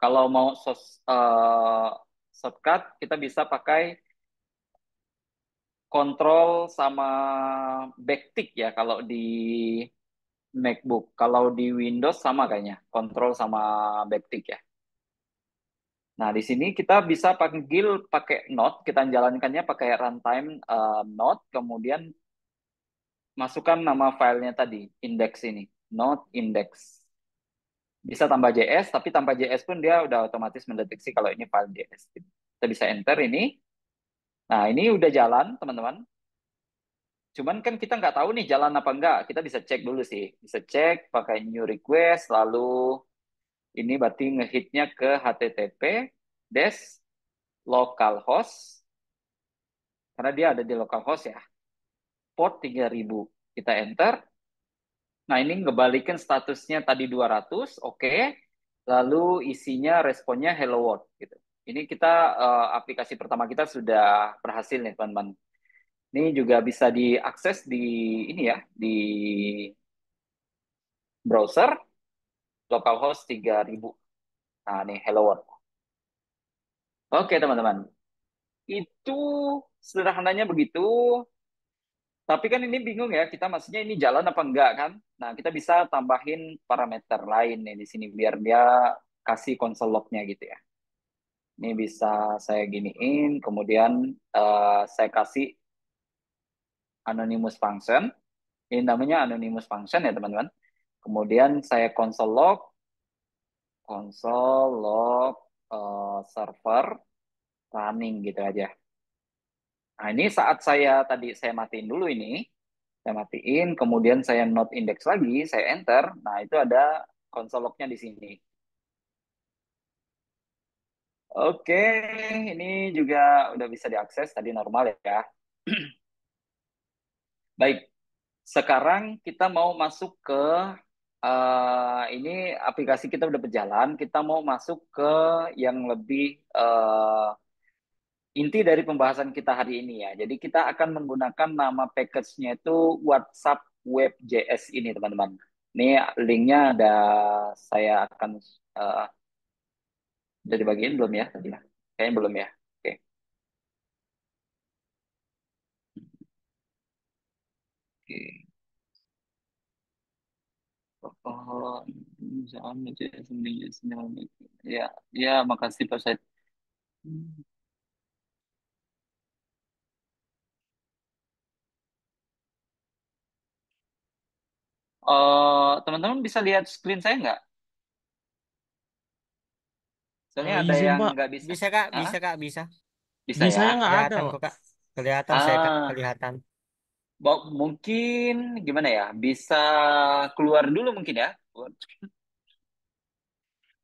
Kalau mau sos, uh, shortcut, kita bisa pakai kontrol sama backtick ya kalau di MacBook. Kalau di Windows sama kayaknya, kontrol sama backtick ya. Nah, di sini kita bisa panggil pakai Node, kita jalankannya pakai runtime uh, Node, kemudian masukkan nama filenya tadi, index ini, Node index. Bisa tambah JS, tapi tanpa JS pun dia udah otomatis mendeteksi kalau ini file JS. Kita bisa enter ini. Nah, ini udah jalan, teman-teman. Cuman kan kita nggak tahu nih jalan apa enggak. Kita bisa cek dulu sih. Bisa cek pakai new request, lalu ini berarti ngehitnya ke HTTP des localhost karena dia ada di localhost ya. Port 3000. Kita enter. Nah, ini ngebalikin statusnya tadi 200, oke. Okay. Lalu isinya responnya hello world gitu. Ini kita uh, aplikasi pertama kita sudah berhasil nih, teman-teman. Ini juga bisa diakses di ini ya, di browser localhost 3000. Nah, ini hello world. Oke, teman-teman. Itu sederhananya begitu. Tapi kan ini bingung ya, kita maksudnya ini jalan apa enggak kan? Nah, kita bisa tambahin parameter lain nih di sini biar dia kasih konsol lognya gitu ya. Ini bisa saya giniin, kemudian uh, saya kasih anonymous function. Ini namanya anonymous function ya teman-teman. Kemudian saya console log, console log uh, server running gitu aja. Nah ini saat saya tadi saya matiin dulu ini, saya matiin, kemudian saya not index lagi, saya enter. Nah itu ada console lognya di sini. Oke, ini juga udah bisa diakses tadi normal ya. Baik, sekarang kita mau masuk ke uh, ini aplikasi kita udah berjalan, kita mau masuk ke yang lebih uh, inti dari pembahasan kita hari ini ya. Jadi kita akan menggunakan nama package-nya itu WhatsApp Web.js ini teman-teman. Ini linknya ada saya akan uh, udah dibagiin belum ya tadi ya? Kayaknya belum ya. Oke. Oke. Oh, ya, ya, makasih Pak Said. Uh, teman-teman bisa lihat screen saya nggak? Soalnya Oh, ada izin, yang Pak. nggak bisa. Bisa kak, Hah? bisa kak, bisa. Bisa Di ya? saya nggak ada, Kelihatan Pak. kok kak. Kelihatan saya kak, Ah, kelihatan. Bo- mungkin gimana ya? Bisa keluar dulu mungkin ya?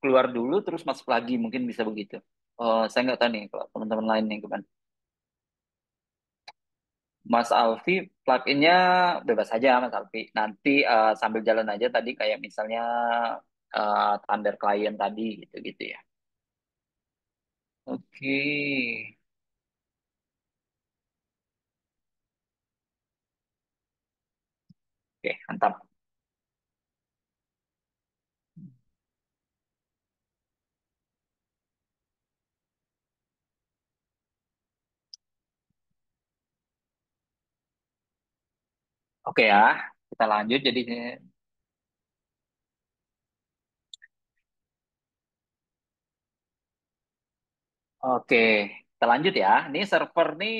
Keluar dulu terus masuk lagi mungkin bisa begitu. Oh, saya nggak tahu nih kalau teman-teman lain yang gimana. Mas Alfi, pluginnya bebas saja Mas Alfi. Nanti uh, sambil jalan aja tadi kayak misalnya uh, Thunder Client tadi gitu-gitu ya. Oke. Oke, mantap. Oke ya, kita lanjut jadi Oke, kita lanjut ya. Ini server nih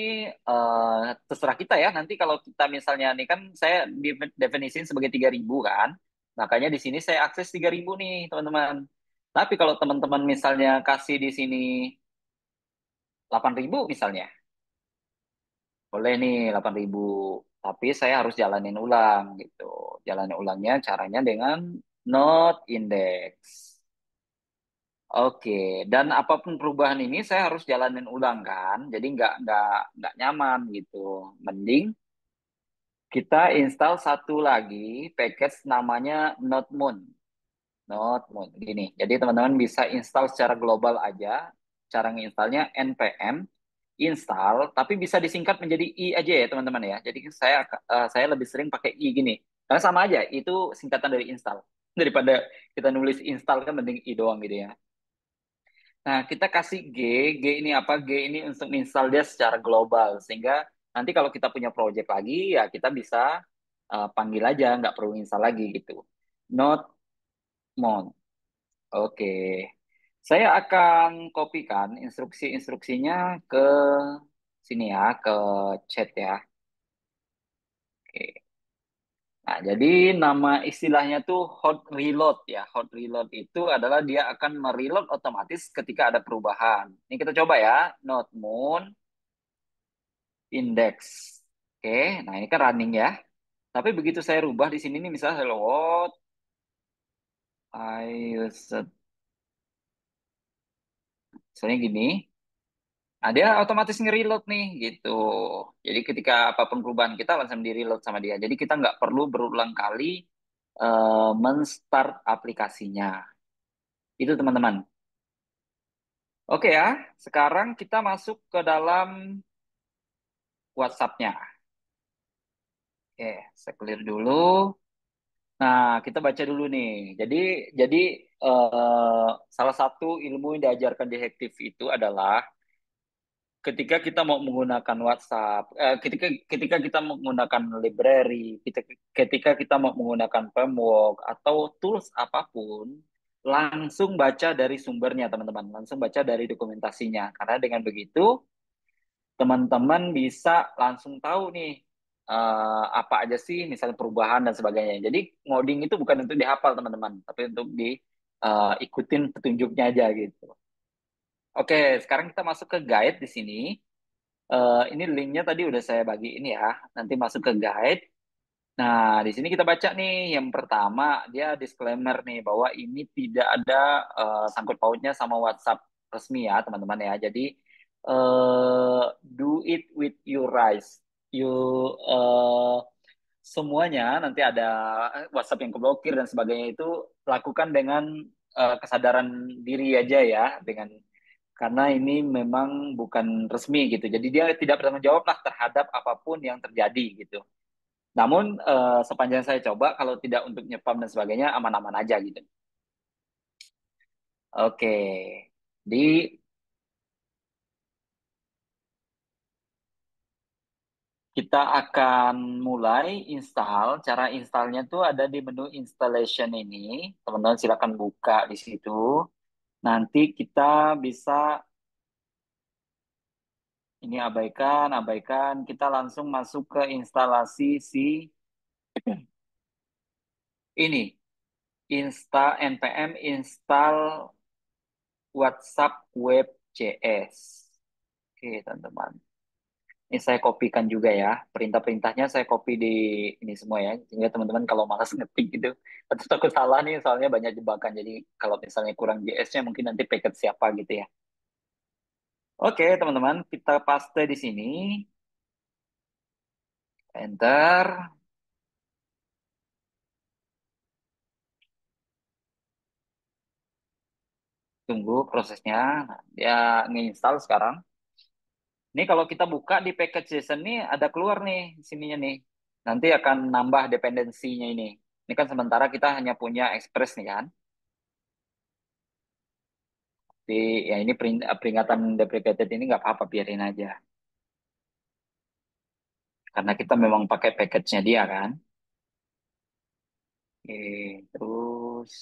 eh, terserah kita ya. Nanti kalau kita misalnya nih kan saya di- definisiin sebagai 3000 kan. Makanya di sini saya akses 3000 nih, teman-teman. Tapi kalau teman-teman misalnya kasih di sini 8000 misalnya. Boleh nih 8000. Tapi saya harus jalanin ulang gitu. Jalanin ulangnya caranya dengan node index. Oke, dan apa pun perubahan ini saya harus jalanin ulang kan, jadi nggak nggak nggak nyaman gitu. Mending kita install satu lagi package namanya NodeMoon. NodeMoon, gini. Jadi teman-teman bisa install secara global aja. Cara nginstalnya npm install, tapi bisa disingkat menjadi i aja ya teman-teman ya. Jadi saya eh, saya lebih sering pakai i gini, karena sama aja, itu singkatan dari install. Daripada kita nulis install kan mending i doang gitu ya. Nah, kita kasih G, G ini apa? G ini untuk install dia secara global, sehingga nanti kalau kita punya project lagi, ya kita bisa uh, panggil aja, nggak perlu install lagi gitu. Not mount. Oke. Saya akan kopikan instruksi-instruksinya ke sini ya, ke chat ya. Oke. Nah, jadi nama istilahnya tuh hot reload ya. Hot reload itu adalah dia akan mereload otomatis ketika ada perubahan. Ini kita coba ya, node moon index. Oke, nah ini kan running ya. Tapi begitu saya rubah di sini nih misalnya hello world, I use misalnya gini. Nah, dia otomatis nge-reload nih gitu. Jadi ketika apa pun perubahan kita langsung di-reload sama dia. Jadi kita nggak perlu berulang kali uh, men-start aplikasinya. Itu teman-teman. Oke ya, sekarang kita masuk ke dalam WhatsApp-nya. Oke, saya clear dulu. Nah, kita baca dulu nih. Jadi, jadi uh, salah satu ilmu yang diajarkan di Hektif itu adalah ketika kita mau menggunakan WhatsApp, eh, ketika ketika kita menggunakan library, kita, ketika kita mau menggunakan framework atau tools apa pun, langsung baca dari sumbernya teman-teman, langsung baca dari dokumentasinya. Karena dengan begitu teman-teman bisa langsung tahu nih uh, apa aja sih misalnya perubahan dan sebagainya. Jadi ngoding itu bukan untuk dihafal teman-teman, tapi untuk diikutin uh, petunjuknya aja gitu. Oke, sekarang kita masuk ke guide di sini. Uh, ini linknya tadi udah saya bagi ini ya. Nanti masuk ke guide. Nah, di sini kita baca nih. Yang pertama, dia disclaimer nih bahwa ini tidak ada uh, sangkut pautnya sama WhatsApp resmi ya, teman-teman ya. Jadi, uh, do it with your eyes. You uh, semuanya nanti ada WhatsApp yang keblokir dan sebagainya itu lakukan dengan uh, kesadaran diri aja ya, dengan karena ini memang bukan resmi gitu. Jadi dia tidak bertanggung jawab lah terhadap apa pun yang terjadi gitu. Namun uh, sepanjang saya coba kalau tidak untuk nyepam dan sebagainya aman-aman aja gitu. Oke. Di kita akan mulai install. Cara installnya tuh ada di menu installation ini. Teman-teman silakan buka di situ. Nanti kita bisa ini abaikan, abaikan. Kita langsung masuk ke instalasi si ini. Insta npm install WhatsApp web JS. Oke, teman-teman. Ini saya kopikan juga ya. Perintah-perintahnya saya copy di ini semua ya. Sehingga teman-teman kalau malas ngetik gitu, atau takut salah nih soalnya banyak jebakan. Jadi kalau misalnya kurang JS-nya mungkin nanti paket siapa gitu ya. Oke, teman-teman, kita paste di sini. Enter. Tunggu prosesnya. Nah, dia nginstal sekarang. Ini kalau kita buka di package JSON ini ada keluar nih sininya nih. Nanti akan nambah dependensinya ini. Ini kan sementara kita hanya punya Express nih kan. Di, ya ini peringatan deprecated ini nggak apa-apa biarin aja. Karena kita memang pakai package-nya dia kan. Oke, terus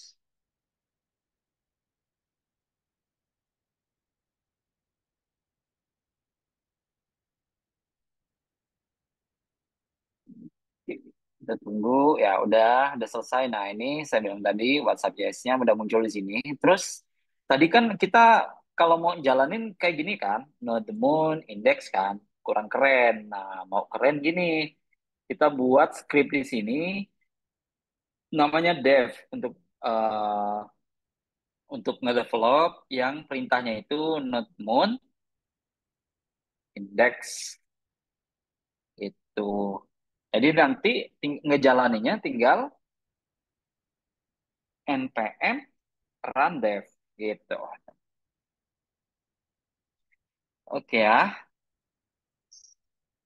Kita tunggu, ya udah, udah selesai. Nah ini saya bilang tadi WhatsApp JS-nya udah muncul di sini. Terus tadi kan kita kalau mau jalanin kayak gini kan, Node Moon, Index kan, kurang keren. Nah mau keren gini, kita buat script di sini, namanya dev untuk uh, untuk ngedevelop yang perintahnya itu Node Moon, Index, itu. Jadi nanti ting ngejalaninya tinggal npm run dev gitu. Oke ya.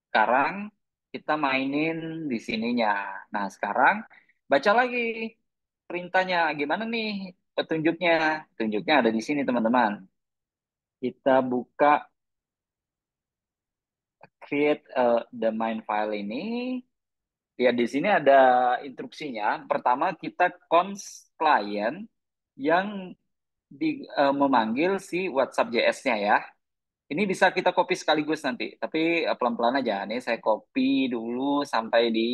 Sekarang kita mainin di sininya. Nah, sekarang baca lagi perintahnya. Gimana nih petunjuknya? Petunjuknya ada di sini, teman-teman. Kita buka create uh, the main file ini. Ya, di sini ada instruksinya. Pertama, kita cons client yang di, uh, memanggil si WhatsApp JS-nya ya. Ini bisa kita copy sekaligus nanti, tapi uh, pelan-pelan aja. Ini saya copy dulu sampai di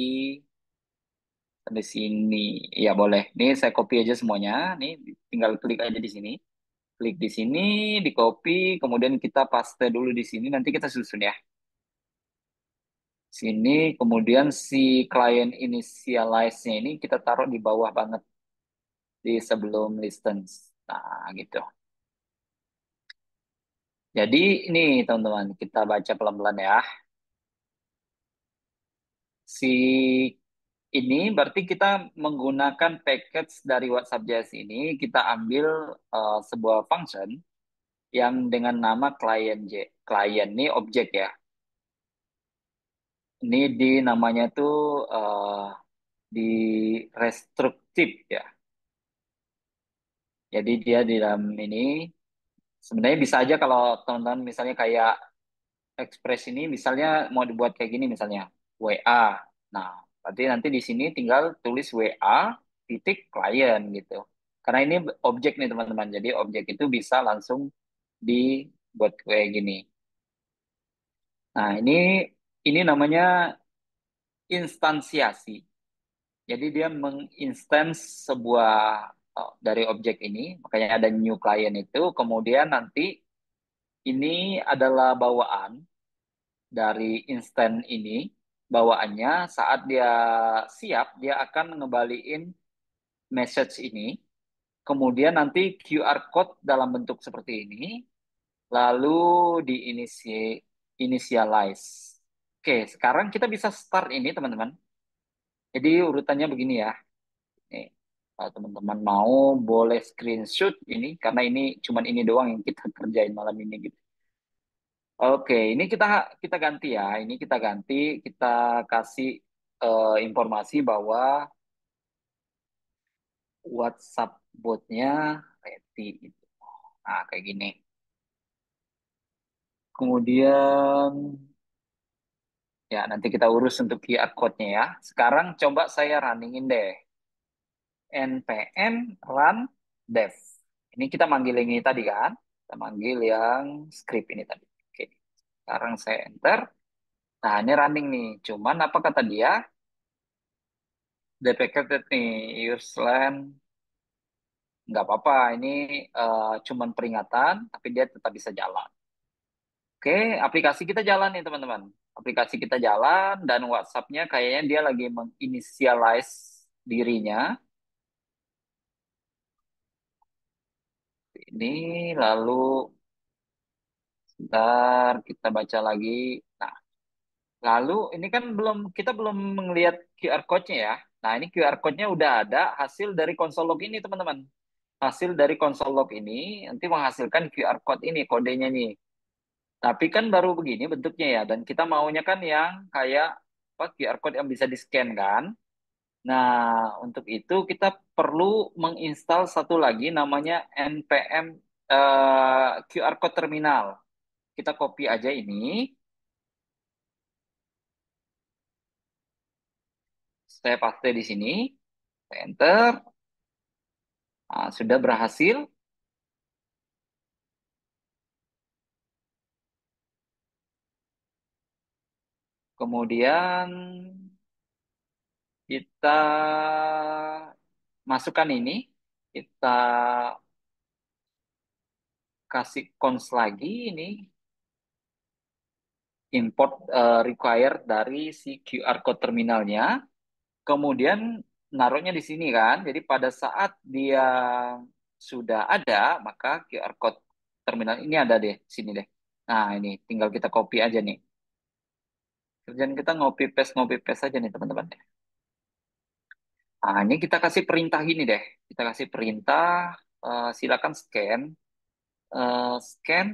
sampai sini. Ya boleh. Ini saya copy aja semuanya. Nih tinggal klik aja di sini. Klik di sini, di copy, kemudian kita paste dulu di sini. Nanti kita susun ya sini kemudian si client initialize-nya ini kita taruh di bawah banget di sebelum listens. Nah gitu. Jadi ini teman-teman kita baca pelan-pelan ya. Si ini berarti kita menggunakan package dari WhatsApp JS ini kita ambil uh, sebuah function yang dengan nama client J client ini objek ya ini di namanya tuh uh, di restrictive ya. Jadi dia di dalam ini sebenarnya bisa aja kalau teman-teman misalnya kayak Express ini misalnya mau dibuat kayak gini misalnya WA. Nah, berarti nanti di sini tinggal tulis WA titik klien gitu. Karena ini objek nih teman-teman. Jadi objek itu bisa langsung dibuat kayak gini. Nah, ini ini namanya instansiasi. Jadi dia menginstance sebuah oh, dari objek ini, makanya ada new client itu, kemudian nanti ini adalah bawaan dari instant ini, bawaannya saat dia siap, dia akan ngembaliin message ini, kemudian nanti QR code dalam bentuk seperti ini, lalu di initialize. Oke, sekarang kita bisa start ini teman-teman. Jadi urutannya begini ya. Nih, teman-teman mau boleh screenshot ini karena ini cuman ini doang yang kita kerjain malam ini gitu. Oke, ini kita kita ganti ya. Ini kita ganti, kita kasih uh, informasi bahwa WhatsApp botnya ready itu. Nah, kayak gini. Kemudian Ya, nanti kita urus untuk QR code-nya ya. Sekarang coba saya runningin deh. npm run dev. Ini kita manggil ini tadi kan? Kita manggil yang script ini tadi. Oke. Sekarang saya enter. Nah, ini running nih. Cuman apa kata dia? Deprecated nih, useland. Nggak apa-apa, ini uh, cuman peringatan, tapi dia tetap bisa jalan. Oke, aplikasi kita jalan nih teman-teman aplikasi kita jalan dan WhatsApp-nya kayaknya dia lagi menginisialize dirinya. Ini lalu sebentar kita baca lagi. Nah, lalu ini kan belum kita belum melihat QR code-nya ya. Nah, ini QR code-nya udah ada hasil dari konsol log ini, teman-teman. Hasil dari konsol log ini nanti menghasilkan QR code ini, kodenya nih. Tapi kan baru begini bentuknya ya, dan kita maunya kan yang kayak apa, QR code yang bisa di-scan kan. Nah, untuk itu kita perlu menginstal satu lagi namanya npm uh, eh, QR code terminal. Kita copy aja ini. Saya paste di sini. Enter. Nah, sudah berhasil. Kemudian kita masukkan ini, kita kasih cons lagi ini import uh, require dari si QR code terminalnya, kemudian naruhnya di sini kan. Jadi pada saat dia sudah ada, maka QR code terminal ini ada deh sini deh. Nah ini tinggal kita copy aja nih. Kerjaan kita ngopi paste ngopi paste aja nih teman-teman. Nah ini kita kasih perintah gini deh. Kita kasih perintah uh, silakan scan uh, scan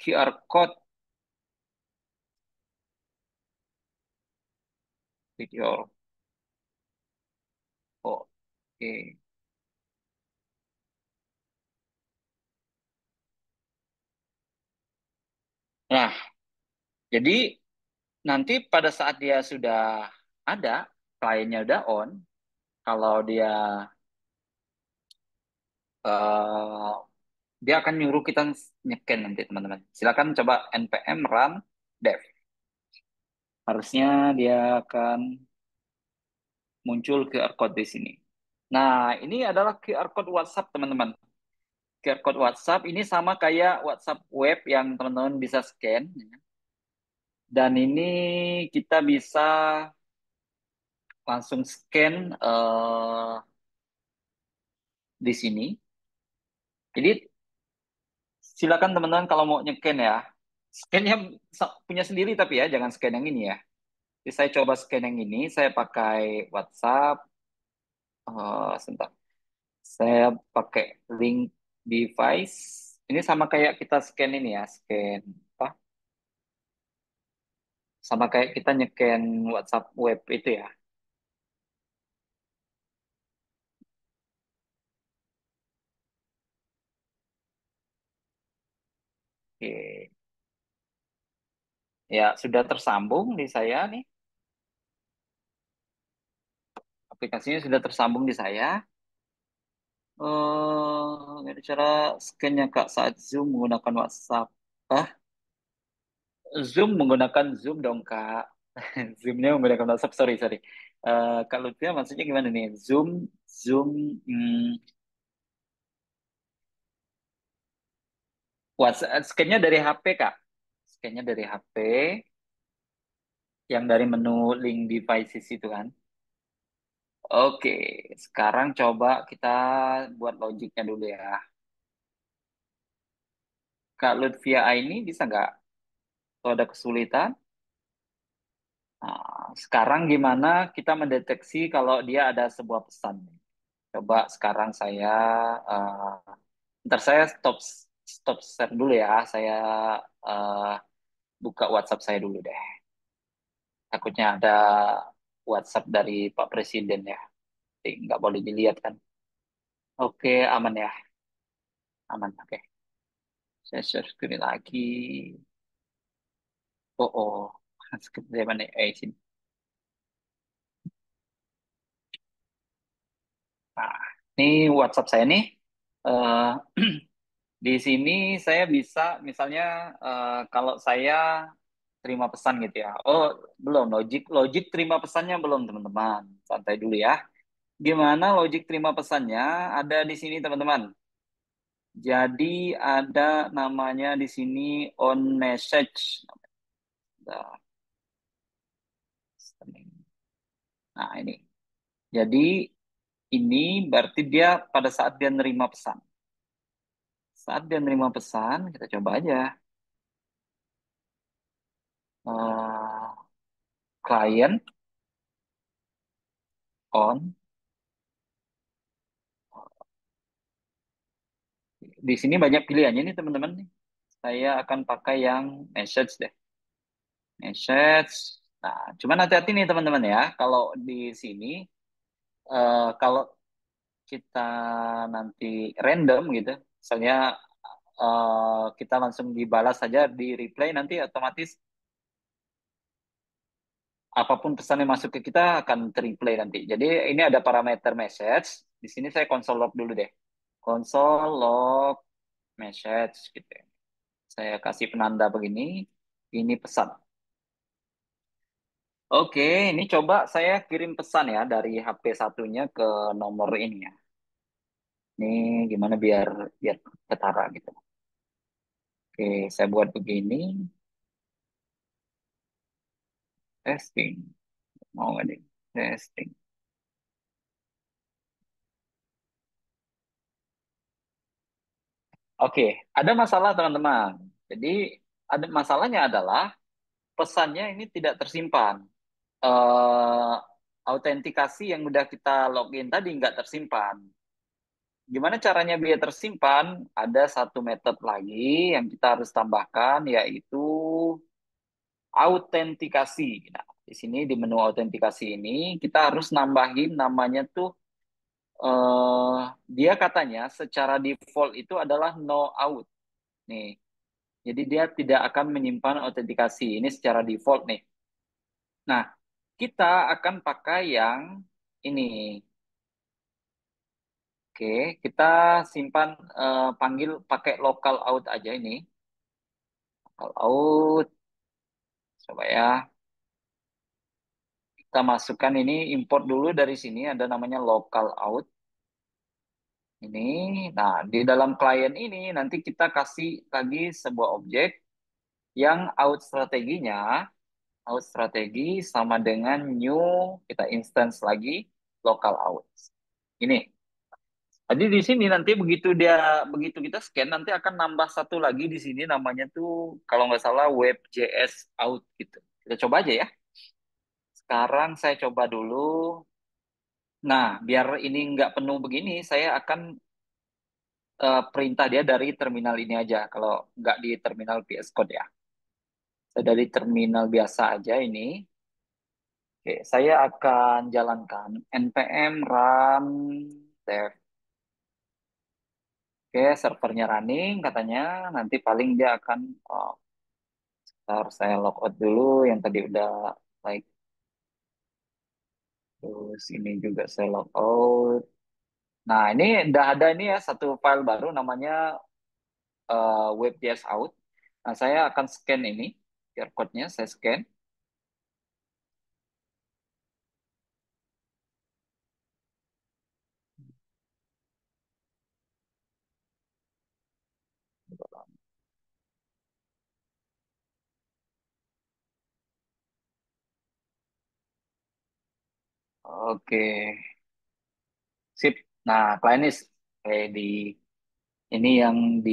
QR code video. Oke. Okay. Nah, jadi nanti pada saat dia sudah ada, kliennya udah on, kalau dia uh, dia akan nyuruh kita nyeken nanti teman-teman. Silakan coba npm run dev. Harusnya dia akan muncul QR code di sini. Nah, ini adalah QR code WhatsApp teman-teman. QR code WhatsApp ini sama kayak WhatsApp web yang teman-teman bisa scan. Dan ini kita bisa langsung scan uh, di sini. Jadi silakan teman-teman kalau mau nyeken ya, scan-nya punya sendiri tapi ya, jangan scan yang ini ya. Jadi saya coba scan yang ini, saya pakai WhatsApp. Uh, sebentar. Saya pakai link device. Ini sama kayak kita scan ini ya, scan? Sama kayak kita nyeken WhatsApp web itu ya. Oke. Ya, sudah tersambung di saya nih. Aplikasinya sudah tersambung di saya. Uh, cara scan-nya Kak saat Zoom menggunakan WhatsApp. Ah? Zoom menggunakan Zoom dong Kak. Zoom-nya menggunakan WhatsApp. Sorry, sorry. Uh, Kak Lutfia maksudnya gimana nih? Zoom, Zoom, hmm, WhatsApp scan-nya dari HP Kak. Scan-nya dari HP yang dari menu link devices itu kan. Oke, sekarang coba kita buat logiknya dulu ya. Kak Lutfia ini bisa nggak? Kalau ada kesulitan? Nah, sekarang gimana kita mendeteksi kalau dia ada sebuah pesan? Coba sekarang saya, uh, ntar saya stop stop share dulu ya. Saya uh, buka WhatsApp saya dulu deh. Takutnya ada WhatsApp dari Pak Presiden ya. Nggak boleh dilihat kan. Oke, aman ya. Aman, oke. Saya share screen lagi. Oh. Screen saya mana? Eh, sini. Nah, ini WhatsApp saya nih. Uh, di sini saya bisa misalnya uh, kalau saya terima pesan gitu ya. Oh, belum logik logik terima pesannya belum teman-teman. Santai dulu ya. Gimana logik terima pesannya? Ada di sini teman-teman. Jadi ada namanya di sini on message. Nah, ini. Jadi ini berarti dia pada saat dia nerima pesan. Saat dia nerima pesan, kita coba aja. Uh, client on di sini banyak pilihannya nih teman-teman nih. Saya akan pakai yang message deh. Message. Nah, cuman hati-hati nih teman-teman ya. Kalau di sini, uh, kalau kita nanti random gitu, misalnya uh, kita langsung dibalas saja di replay nanti otomatis apa pun pesan yang masuk ke kita akan terreplay nanti. Jadi ini ada parameter message. Di sini saya konsol log dulu deh. Konsol log message gitu. Saya kasih penanda begini. Ini pesan. Oke, ini coba saya kirim pesan ya dari HP satunya ke nomor ini ya. Ini gimana biar biar ketara gitu. Oke, saya buat begini. Testing. Mau nggak nih? Testing. Oke, ada masalah teman-teman. Jadi ada masalahnya adalah pesannya ini tidak tersimpan. Eh, autentikasi yang udah kita login tadi nggak tersimpan. Gimana caranya biar tersimpan? Ada satu metode lagi yang kita harus tambahkan yaitu autentikasi. Nah, di sini di menu autentikasi ini kita harus nambahin namanya tuh eh dia katanya secara default itu adalah no out. Nih. Jadi dia tidak akan menyimpan autentikasi. Ini secara default nih. Nah, kita akan pakai yang ini. Oke, kita simpan eh, panggil pakai local out aja ini. Local out. Coba ya. Kita masukkan ini import dulu dari sini ada namanya local out. Ini. Nah, di dalam klien ini nanti kita kasih lagi sebuah objek yang out strateginya out strategi sama dengan new kita instance lagi local out. Ini. Jadi di sini nanti begitu dia begitu kita scan nanti akan nambah satu lagi di sini namanya tuh kalau nggak salah web.js out gitu. Kita coba aja ya. Sekarang saya coba dulu. Nah, biar ini nggak penuh begini, saya akan uh, perintah dia dari terminal ini aja. Kalau nggak di terminal VS Code ya. Dari terminal biasa aja ini. Oke, saya akan jalankan npm run dev. Oke, servernya running katanya. Nanti paling dia akan oh, harus saya logout dulu yang tadi udah like terus ini juga saya logout. Nah, ini udah ada ini ya satu file baru namanya uh, web.js out. Nah, saya akan scan ini QR code-nya saya scan. Oke. Sip. Nah, klien ini eh, di ini yang di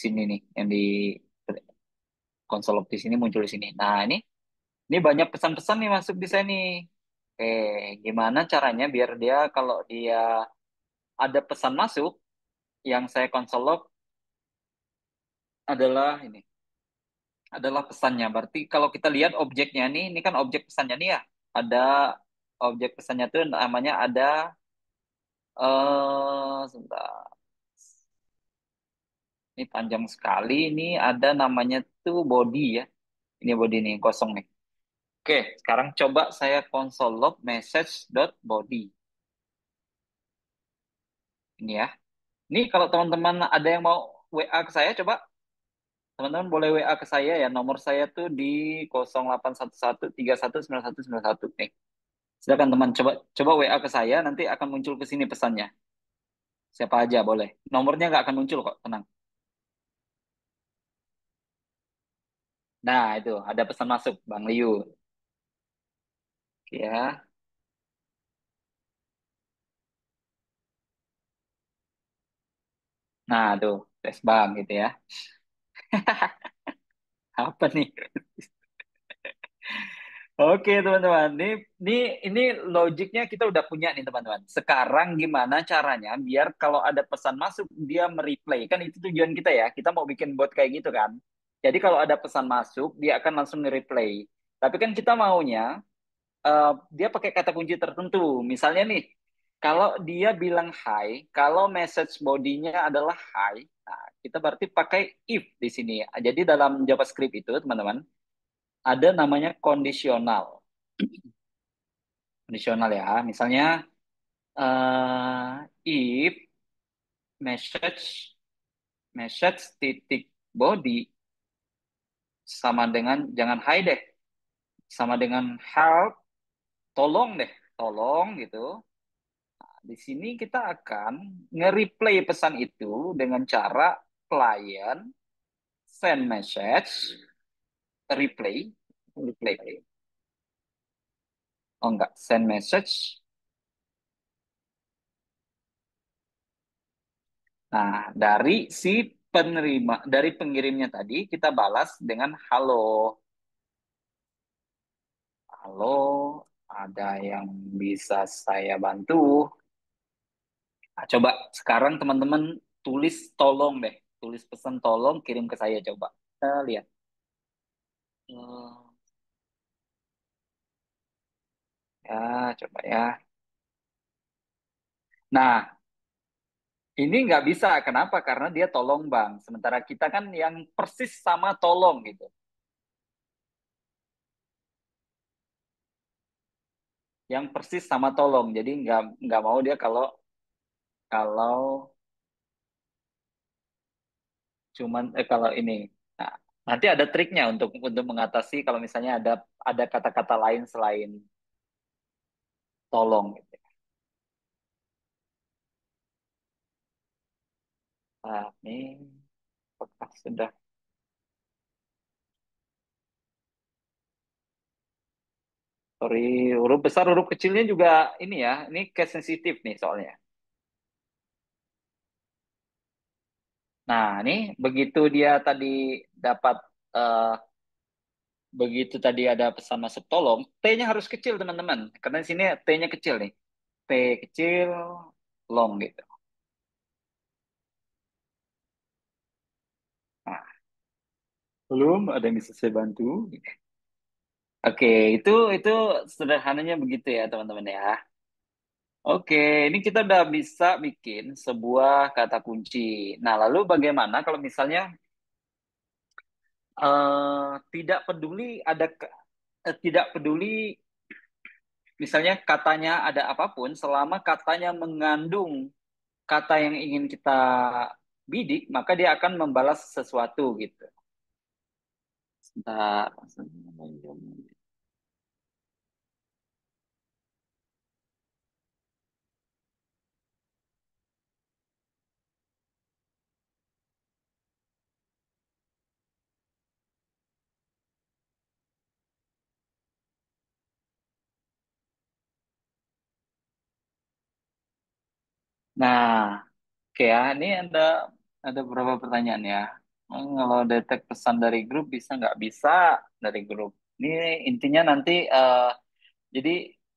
sini nih, yang di konsol di sini muncul di sini. Nah, ini ini banyak pesan-pesan nih masuk di sini. Oke, gimana caranya biar dia kalau dia ada pesan masuk yang saya konsol log adalah ini adalah pesannya. Berarti kalau kita lihat objeknya nih, ini kan objek pesannya nih ya. Ada objek pesannya tuh namanya ada eh sebentar. Ini panjang sekali. Ini ada namanya tuh body ya. Ini body nih kosong nih. Oke, sekarang coba saya console log message.body. Ini ya. Ini kalau teman-teman ada yang mau WA ke saya, coba teman-teman boleh WA ke saya ya. Nomor saya tuh di 081131919191 nih. Silakan teman coba coba WA ke saya, nanti akan muncul ke sini pesannya. Siapa aja boleh. Nomornya nggak akan muncul kok, tenang. Nah, itu ada pesan masuk, Bang Liu. Ya. Nah, tuh, tes Bang gitu ya. Apa nih? Oke teman-teman, ini, ini ini logiknya kita udah punya nih teman-teman. Sekarang gimana caranya biar kalau ada pesan masuk dia mereplay kan itu tujuan kita ya. Kita mau bikin bot kayak gitu kan. Jadi kalau ada pesan masuk dia akan langsung nge-replay. Tapi kan kita maunya uh, dia pakai kata kunci tertentu. Misalnya nih, kalau dia bilang hi, kalau message bodinya adalah hi, nah kita berarti pakai if di sini. Jadi dalam JavaScript itu teman-teman ada namanya kondisional. kondisional ya. Misalnya uh, if message message titik body sama dengan jangan hide deh. sama dengan help, tolong deh, tolong gitu. Nah, di sini kita akan nge-replay pesan itu dengan cara client send message, replay, replay. Oh enggak, send message. Nah, dari si penerima, dari pengirimnya tadi kita balas dengan halo. Halo, ada yang bisa saya bantu? Nah, coba sekarang teman-teman tulis tolong deh, tulis pesan tolong kirim ke saya coba. Kita lihat. Hmm. Ya, coba ya. Nah, ini nggak bisa. Kenapa? Karena dia tolong bang. Sementara kita kan yang persis sama tolong gitu. Yang persis sama tolong. Jadi nggak nggak mau dia kalau kalau cuman eh, kalau ini. Nah, nanti ada triknya untuk untuk mengatasi kalau misalnya ada ada kata-kata lain selain tolong gitu. Ini apakah sudah. Sorry huruf besar huruf kecilnya juga ini ya. Ini case sensitif nih soalnya. Nah ini begitu dia tadi dapat uh, begitu tadi ada pesan masuk tolong T-nya harus kecil teman-teman. Karena di sini T-nya kecil nih. T kecil long gitu nah belum ada yang bisa saya bantu Oke, itu itu sederhananya begitu ya teman-teman ya. Oke, ini kita udah bisa bikin sebuah kata kunci. Nah, lalu bagaimana kalau misalnya uh, tidak peduli ada uh, tidak peduli misalnya katanya ada apa pun, selama katanya mengandung kata yang ingin kita bidik, maka dia akan membalas sesuatu gitu. Sebentar. Nah, oke ya, ini ada ada beberapa pertanyaan ya. Hmm, kalau detek pesan dari grup bisa nggak bisa dari grup. Ini intinya nanti uh, jadi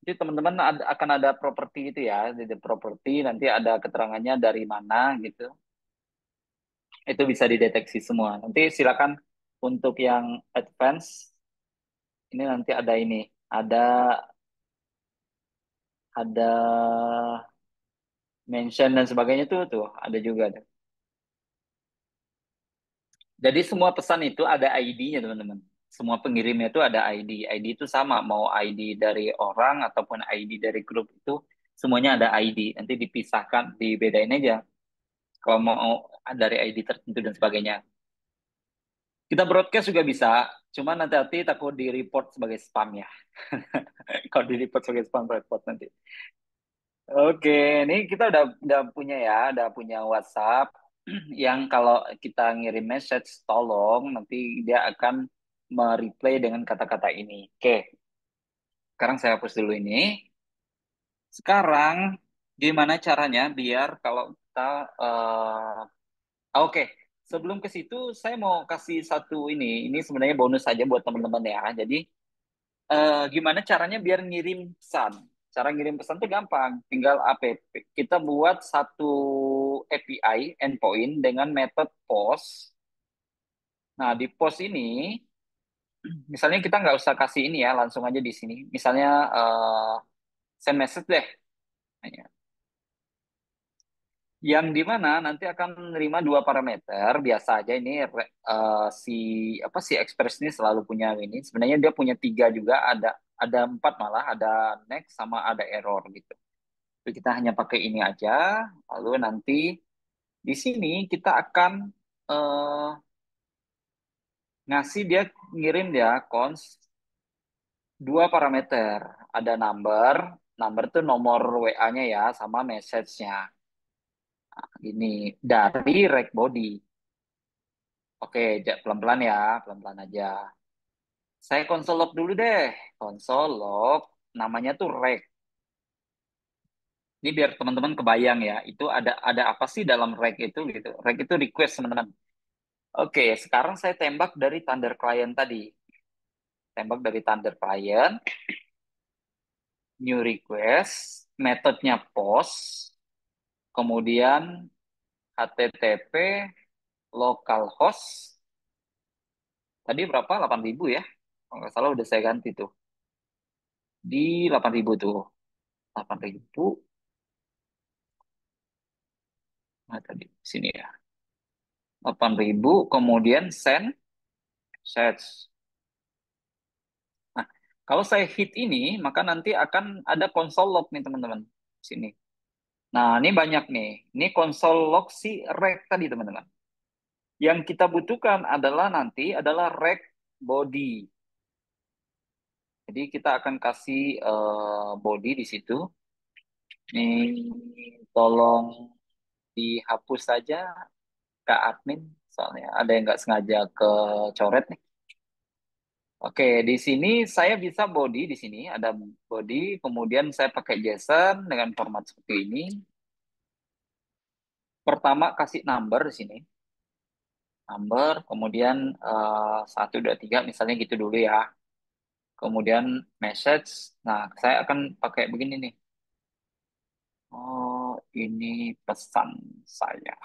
jadi teman-teman akan ada properti itu ya, jadi properti nanti ada keterangannya dari mana gitu. Itu bisa dideteksi semua. Nanti silakan untuk yang advance ini nanti ada ini, ada ada mention dan sebagainya tuh tuh ada juga tuh. Jadi semua pesan itu ada ID-nya teman-teman. Semua pengirimnya itu ada ID. ID itu sama mau ID dari orang ataupun ID dari grup itu semuanya ada ID. Nanti dipisahkan, dibedain aja. Kalau mau dari ID tertentu dan sebagainya. Kita broadcast juga bisa, cuma nanti hati takut di report sebagai spam ya. Kalau di report sebagai spam report nanti. Oke, ini kita udah udah punya ya, udah punya WhatsApp yang kalau kita ngirim message tolong nanti dia akan mereplay dengan kata-kata ini. Oke. Sekarang saya hapus dulu ini. Sekarang gimana caranya biar kalau kita uh, oke, okay. sebelum ke situ saya mau kasih satu ini. Ini sebenarnya bonus saja buat teman-teman ya. Jadi uh, gimana caranya biar ngirim pesan? Cara ngirim pesan itu gampang, tinggal app. Kita buat satu API endpoint dengan metode post. Nah, di post ini, misalnya kita nggak usah kasih ini ya, langsung aja di sini. Misalnya uh, send message deh. Yang di mana nanti akan menerima dua parameter. Biasa aja ini uh, si apa si Express ini selalu punya ini. Sebenarnya dia punya tiga juga. Ada ada empat malah. Ada next sama ada error gitu. Kita hanya pakai ini aja. Lalu nanti di sini kita akan uh, ngasih dia ngirim dia cons dua parameter. Ada number, number itu nomor WA-nya ya, sama message-nya. Nah, ini dari rek body. Oke, pelan-pelan ya, pelan-pelan aja. Saya konsol log dulu deh. Konsol log, namanya tuh rek. Ini biar teman-teman kebayang ya, itu ada ada apa sih dalam rek itu gitu. Rek itu request teman-teman. Oke, sekarang saya tembak dari Thunder Client tadi. Tembak dari Thunder Client. New request, metodenya post, kemudian HTTP localhost. Tadi berapa? 8000 ya? Kalau nggak salah udah saya ganti tuh. Di 8000 tuh. 8000. Nah, tadi sini ya. 8000 kemudian send search. Nah, kalau saya hit ini, maka nanti akan ada console log nih teman-teman. Sini. Nah, ini banyak nih. Ini console log si rek tadi teman-teman. Yang kita butuhkan adalah nanti adalah rek body. Jadi kita akan kasih uh, body di situ. Ini tolong dihapus saja ke admin soalnya ada yang nggak sengaja ke coret nih. Oke, di sini saya bisa body di sini ada body, kemudian saya pakai JSON dengan format seperti ini. Pertama kasih number di sini, number, kemudian uh, satu dua tiga misalnya gitu dulu ya. Kemudian message. Nah, saya akan pakai begini nih. Oh, ini pesan saya.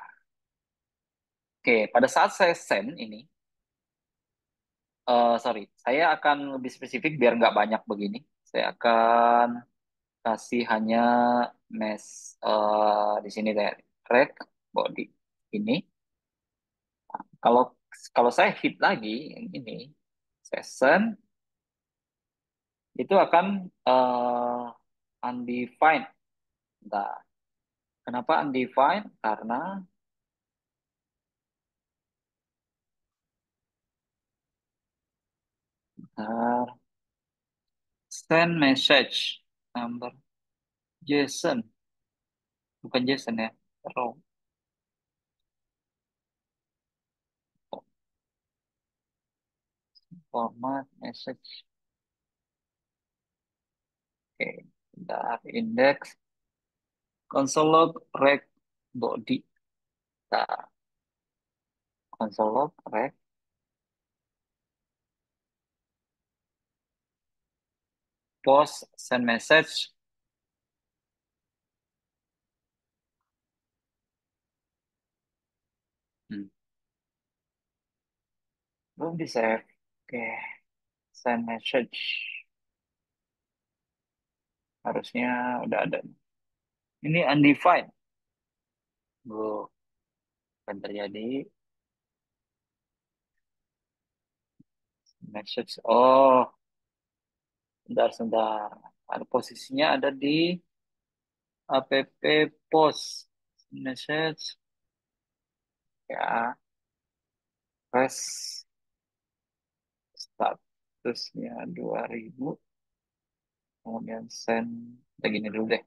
Oke, pada saat saya send ini, uh, sorry, saya akan lebih spesifik biar nggak banyak begini. Saya akan kasih hanya mes uh, di sini deh, rek body ini. Nah, kalau kalau saya hit lagi yang ini, send, itu akan uh, undefined. Nah, kenapa undefined? Karena Bentar. Send message number JSON. Bukan JSON ya, raw. Format message. Oke, bentar. Index. Console log rec body. Bentar. Console log rec post send message hmm. belum di oke send message harusnya udah ada ini undefined bu akan terjadi message oh Sebentar, sebentar. Ada posisinya ada di app post message. Ya. Press statusnya 2000. Kemudian send. Begini dulu deh.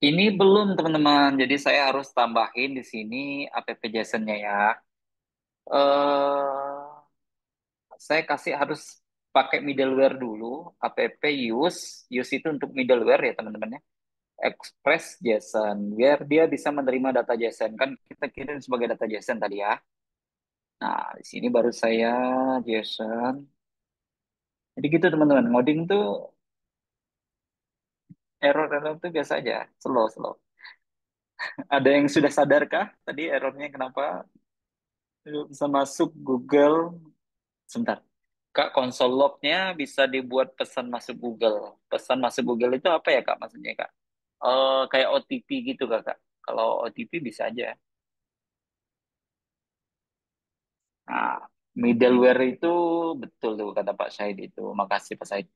Ini belum teman-teman, jadi saya harus tambahin di sini app JSON-nya ya. Uh, saya kasih harus pakai middleware dulu, app use, use itu untuk middleware ya teman-teman ya. Express JSON, biar dia bisa menerima data JSON. Kan kita kirim sebagai data JSON tadi ya. Nah, di sini baru saya JSON. Jadi gitu teman-teman, ngoding tuh error-error tuh biasa aja, slow, slow. Ada yang sudah sadarkah tadi errornya kenapa bisa masuk Google? Sebentar. Kak, konsol lognya bisa dibuat pesan masuk Google. Pesan masuk Google itu apa ya Kak maksudnya Kak? Uh, kayak OTP gitu Kak, Kak. Kalau OTP bisa aja. Nah, middleware itu betul tuh kata Pak Syahid itu. Makasih Pak Syahid.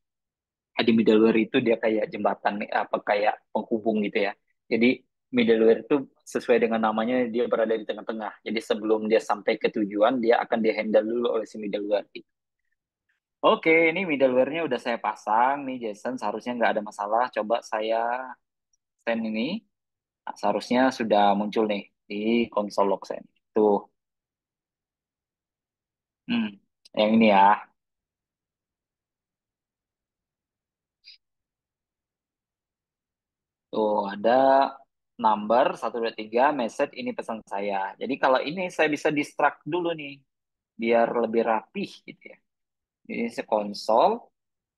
Di middleware itu dia kayak jembatan apa kayak penghubung gitu ya. Jadi middleware itu sesuai dengan namanya dia berada di tengah-tengah. Jadi sebelum dia sampai ke tujuan dia akan dihandle dulu oleh si middleware. Gitu. Oke, ini middleware-nya udah saya pasang nih Jason, seharusnya nggak ada masalah. Coba saya send ini, Nah, seharusnya sudah muncul nih di konsol Logsen. Tuh, hmm, yang ini ya. Tuh, ada number satu 2 3 message ini pesan saya. Jadi kalau ini saya bisa distract dulu nih, biar lebih rapih gitu ya. Ini konsol,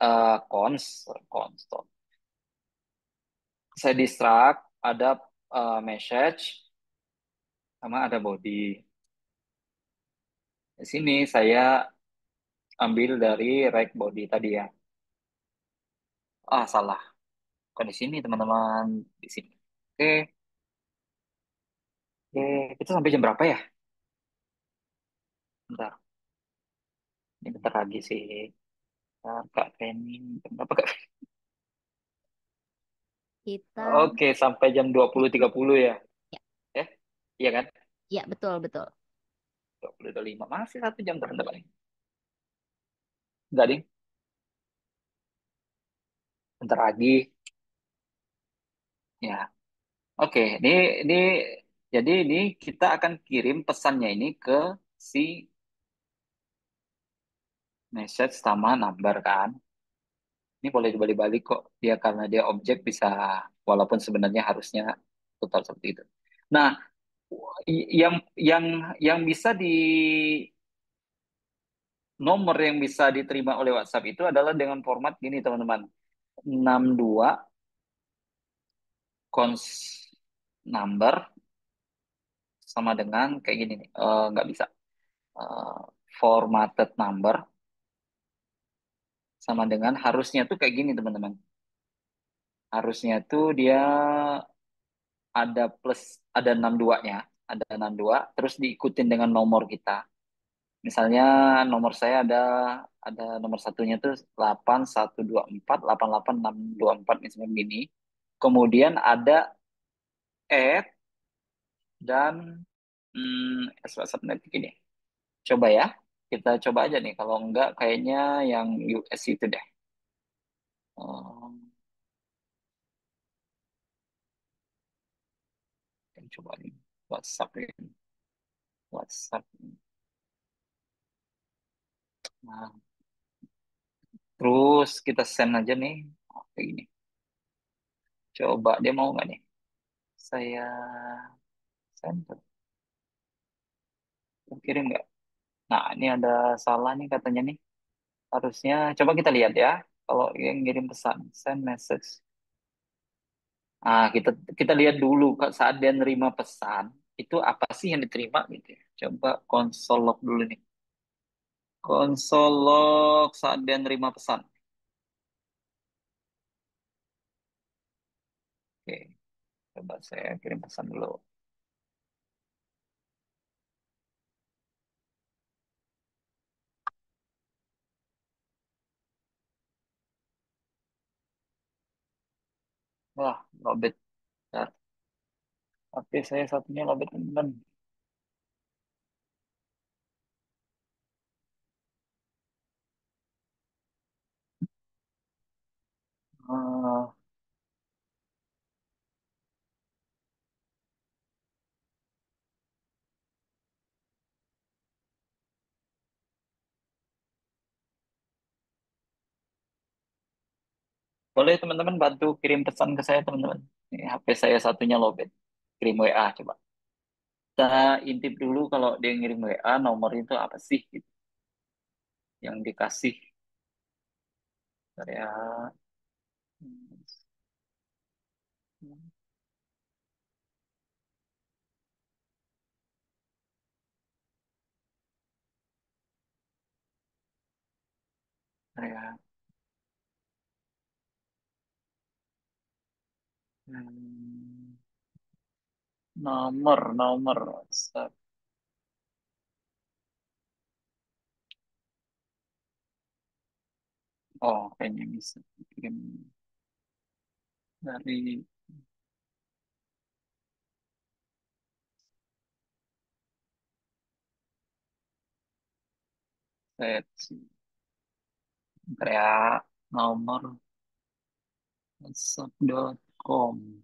eh cons, konsol. Saya distract, ada eh, message, sama ada body. Di sini saya ambil dari right body tadi ya. Ah, salah. Bukan di sini, teman-teman. Di sini. Oke. Oke, kita sampai jam berapa ya? Bentar. Ini bentar lagi sih. Bentar, Kak Feni. Berapa, Kak? Kita, Oke, sampai jam 20.30 ya. ya, Eh, iya kan? ya betul betul. 20.25. Masih satu jam teman-teman. Enggak, Ding. Bentar lagi. Ya. Oke, ini ini jadi ini kita akan kirim pesannya ini ke si message sama number kan. Ini boleh dibalik-balik kok. Dia karena dia objek bisa walaupun sebenarnya harusnya total seperti itu. Nah, yang yang yang bisa di nomor yang bisa diterima oleh WhatsApp itu adalah dengan format gini teman-teman. 62 cons number sama dengan kayak gini nih. Nggak bisa. Eh, formatted number sama dengan harusnya tuh kayak gini teman-teman. Harusnya tuh dia ada plus ada 62-nya, ada 62 terus diikutin dengan nomor kita. Misalnya nomor saya ada ada nomor satunya tuh 8124 88624 misalnya begini. Kemudian ada add dan hmm, WhatsApp nanti gini. Coba ya, kita coba aja nih. Kalau enggak kayaknya yang US itu deh. Hmm, coba nih WhatsApp ini. WhatsApp. Nah, terus kita send aja nih. Kayak gini. Coba dia mau nggak nih? Saya send. Kirim nggak? Nah, ini ada salah nih katanya nih. Harusnya coba kita lihat ya. Kalau yang ngirim pesan, send message. Ah, kita kita lihat dulu Kak, saat dia nerima pesan, itu apa sih yang diterima gitu ya. Coba konsol log dulu nih. Konsol log saat dia nerima pesan. Oke, coba saya kirim pesan dulu. Wah, lobet. Bentar. HP saya satunya lobet teman. Ah, boleh teman-teman bantu kirim pesan ke saya teman-teman. HP saya satunya lobet. Kirim WA coba. Kita intip dulu kalau dia ngirim WA nomor itu apa sih gitu, yang dikasih. Bentar ya. Bentar ya. Hmm, nomor nomor WhatsApp. Oh, kayaknya bisa kirim dari sih. Bentar nomor whatsapp.com. Hmm.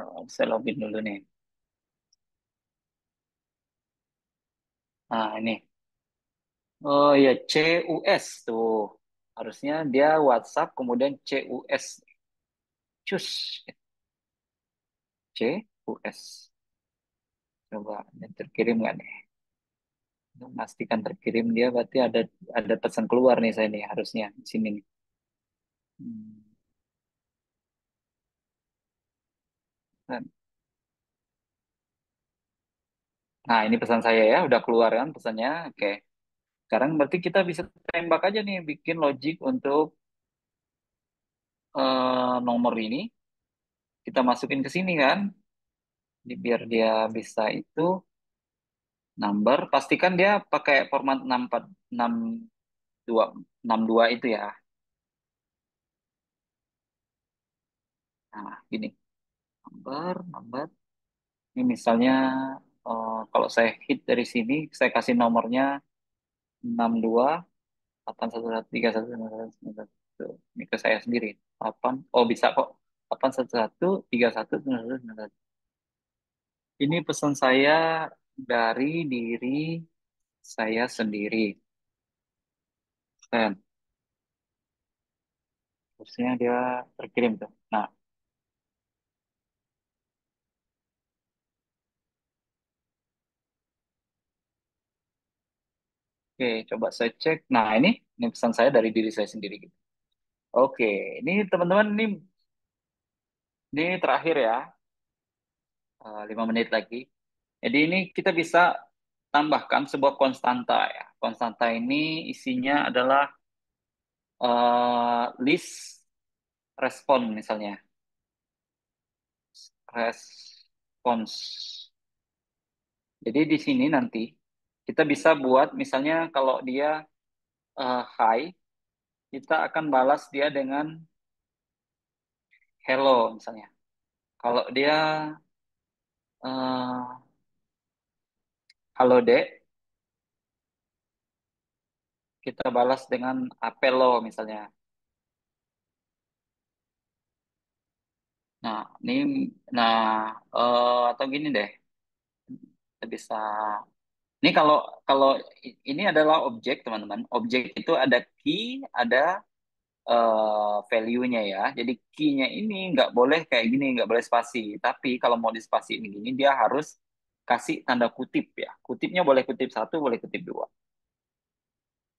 Oh, saya login dulu nih. Nah, ini. Oh iya, CUS tuh. Harusnya dia WhatsApp kemudian CUS. Cus. CUS. Coba ini terkirim nggak nih? Untuk Memastikan terkirim dia berarti ada ada pesan keluar nih saya nih harusnya di sini nih. Hmm. Kan. Nah, ini pesan saya ya, udah keluar kan pesannya. Oke. Sekarang berarti kita bisa tembak aja nih bikin logic untuk eh, nomor ini. Kita masukin ke sini kan. Biar dia bisa itu number. Pastikan dia pakai format 64 62 62 itu ya. Nah, gini. Number, number. Ini misalnya eh, kalau saya hit dari sini, saya kasih nomornya 62 811 31 Ini ke saya sendiri. 8. Oh, bisa kok. 811 31 Ini pesan saya dari diri saya sendiri. Dan terusnya dia terkirim tuh. Nah, oke, coba saya cek. Nah, ini ini pesan saya dari diri saya sendiri gitu. Oke, ini teman-teman ini ini terakhir ya. Eh, lima menit lagi. Jadi ini kita bisa tambahkan sebuah konstanta ya. Konstanta ini isinya adalah eh, list respon misalnya. Respons. Jadi di sini nanti kita bisa buat misalnya kalau dia eh, high, kita akan balas dia dengan hello misalnya. Kalau dia eh, halo dek, kita balas dengan apelo misalnya. Nah, ini nah eh, atau gini deh. Bisa ini kalau kalau ini adalah objek teman-teman. Objek itu ada key, ada eh, value-nya ya. Jadi key-nya ini nggak boleh kayak gini, nggak boleh spasi. Tapi kalau mau dispasi ini gini, dia harus kasih tanda kutip ya. Kutipnya boleh kutip satu, boleh kutip dua.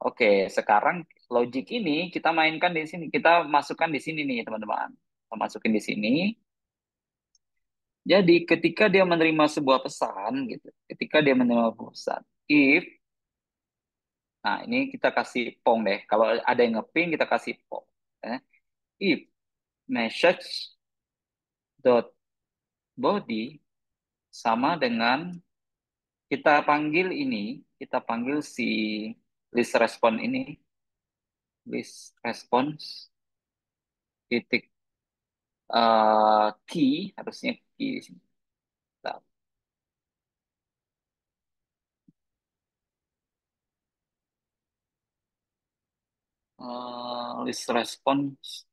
Oke, sekarang logic ini kita mainkan di sini. Kita masukkan di sini nih teman-teman. Kita masukin di sini. Jadi ketika dia menerima sebuah pesan gitu, ketika dia menerima pesan, if, nah ini kita kasih pong deh. Kalau ada yang ngeping kita kasih pong. Eh, If message dot body sama dengan kita panggil ini, kita panggil si list response ini, list response titik eh, key harusnya key di sini. Eh, list response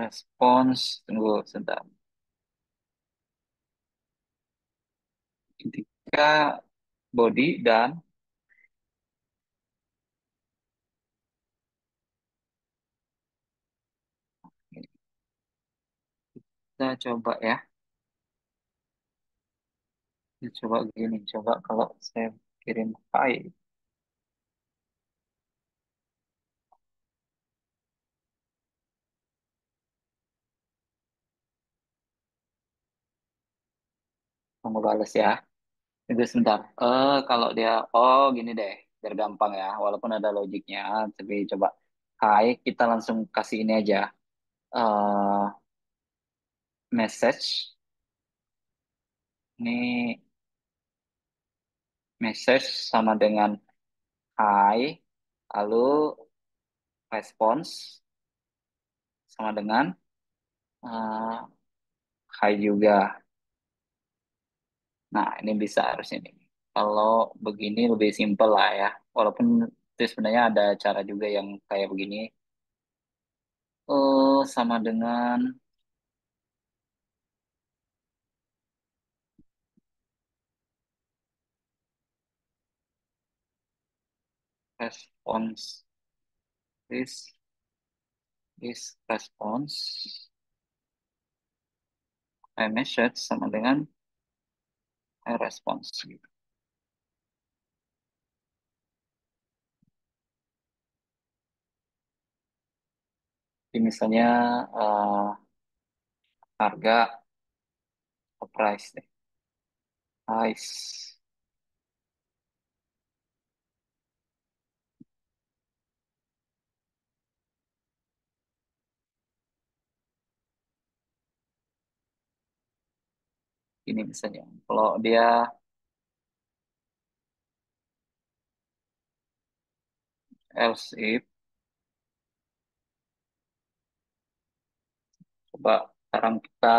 response tunggu sebentar. Ketika body dan kita coba ya. Kita coba gini, coba kalau saya kirim file. Tunggu balas ya. Itu sebentar. Eh kalau dia, oh gini deh, biar gampang ya. Walaupun ada logiknya, tapi coba hi, kita langsung kasih ini aja. Uh, message. Ini message sama dengan hi, lalu response sama dengan uh, hi juga. Nah, ini bisa harus ini. Kalau begini lebih simpel lah ya. Walaupun itu sebenarnya ada cara juga yang kayak begini. Oh, sama dengan response. This is response. I message sama dengan I response gitu. Jadi misalnya uh, harga price deh. Price. Ini misalnya. Kalau dia else if coba sekarang kita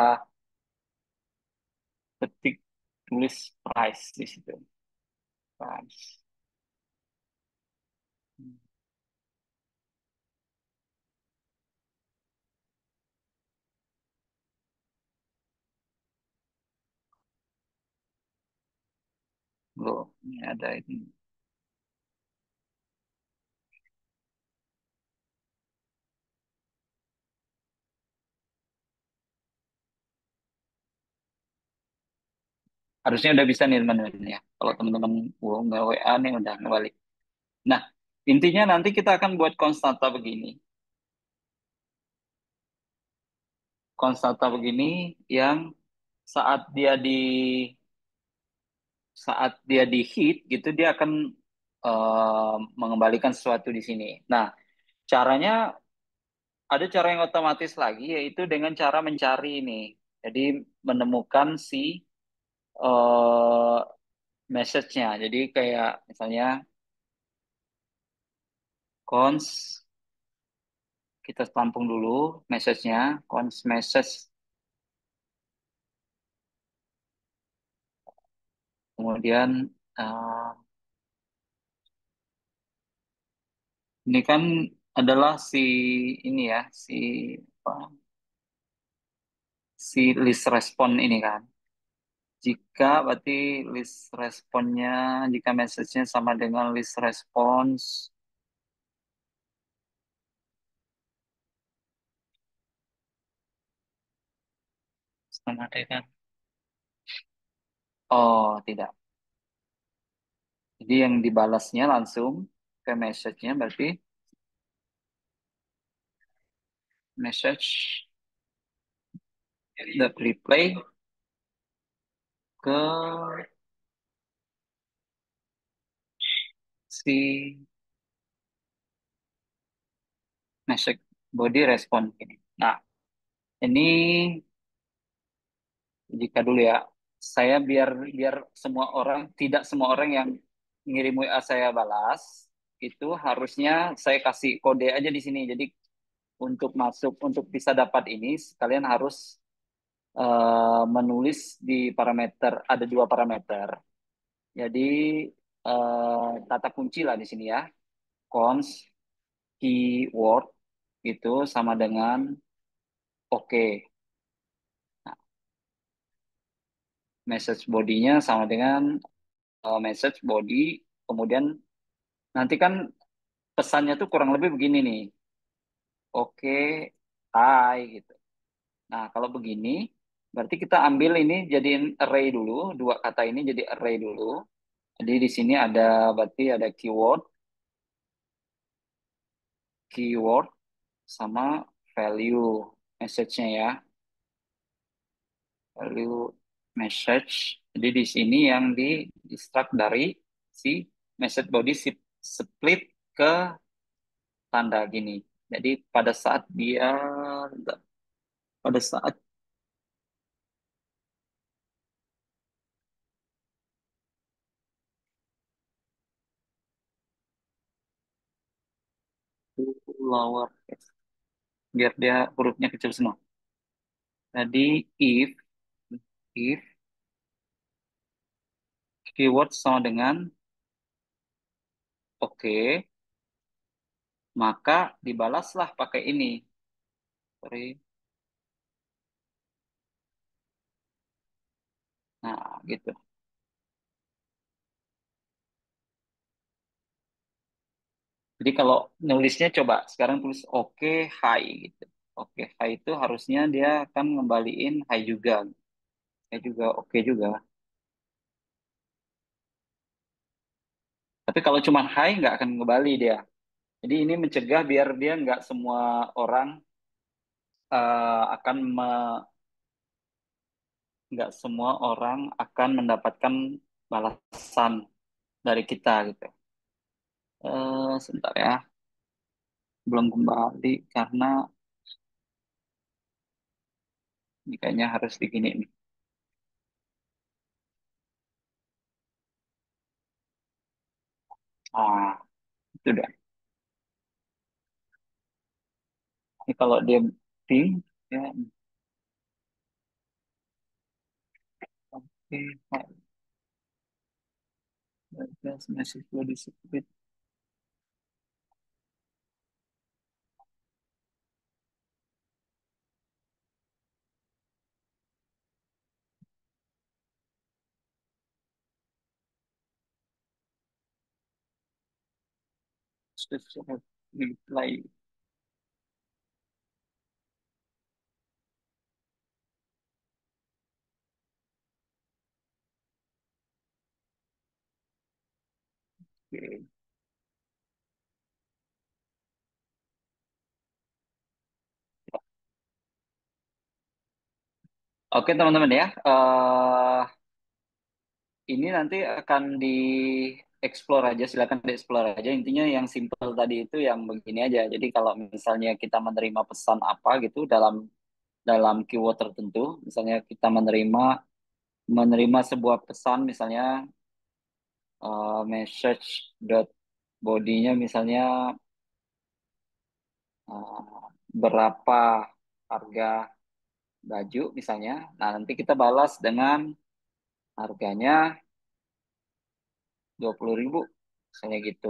ketik tulis price di situ. Price. Loh, ini ada ini. Harusnya udah bisa nih teman-teman ya. Kalau teman-teman wow, nggak WA nih udah ngebalik. Nah, intinya nanti kita akan buat konstanta begini. Konstanta begini yang saat dia di saat dia di hit gitu dia akan uh, mengembalikan sesuatu di sini. Nah, caranya ada cara yang otomatis lagi yaitu dengan cara mencari ini. Jadi menemukan si uh, message-nya. Jadi kayak misalnya cons kita tampung dulu message-nya, cons message kemudian uh, ini kan adalah si ini ya si apa si list respon ini kan. Jika berarti list responnya jika message-nya sama dengan list response sama dengan oh tidak jadi yang dibalasnya langsung ke message-nya berarti message the replay ke si message body respon ini. Nah, ini jika dulu ya, saya biar biar semua orang tidak semua orang yang ngirim WA saya balas itu harusnya saya kasih kode aja di sini. Jadi untuk masuk untuk bisa dapat ini kalian harus uh, menulis di parameter ada dua parameter. Jadi uh, tata kunci lah di sini ya. Cons keyword itu sama dengan oke. Okay. Nah, message body-nya sama dengan uh, message body. Kemudian nanti kan pesannya tuh kurang lebih begini nih. Oke, okay, hai gitu. Nah, kalau begini, berarti kita ambil ini jadiin array dulu, dua kata ini jadi array dulu. Jadi di sini ada berarti ada keyword, keyword sama value message-nya ya. Value message. Jadi di sini yang di distract dari si message body split ke tanda gini. Jadi pada saat dia pada saat lower biar dia hurufnya kecil semua. Jadi if if keyword sama dengan oke, okay, maka dibalaslah pakai ini. Sorry. Nah, gitu. Jadi kalau nulisnya coba sekarang tulis oke okay, hi gitu. Oke okay, hi itu harusnya dia akan ngembaliin hi juga. Hi juga oke juga. Tapi kalau cuma hi nggak akan kembali dia. Jadi ini mencegah biar dia nggak semua orang uh, akan me, nggak semua orang akan mendapatkan balasan dari kita gitu. Uh, sebentar ya, belum kembali karena ini kayaknya harus begini nih. Ah, itu dah. Ini kalau dia ping, ya. Oke, okay. Just message secret. reply Oke. Oke teman-teman ya, uh, ini nanti akan di explore aja, silakan explore aja. Intinya yang simple tadi itu yang begini aja. Jadi kalau misalnya kita menerima pesan apa gitu dalam dalam keyword tertentu, misalnya kita menerima menerima sebuah pesan misalnya uh, message dot bodinya misalnya uh, berapa harga baju misalnya. Nah, nanti kita balas dengan harganya 20.000 misalnya gitu.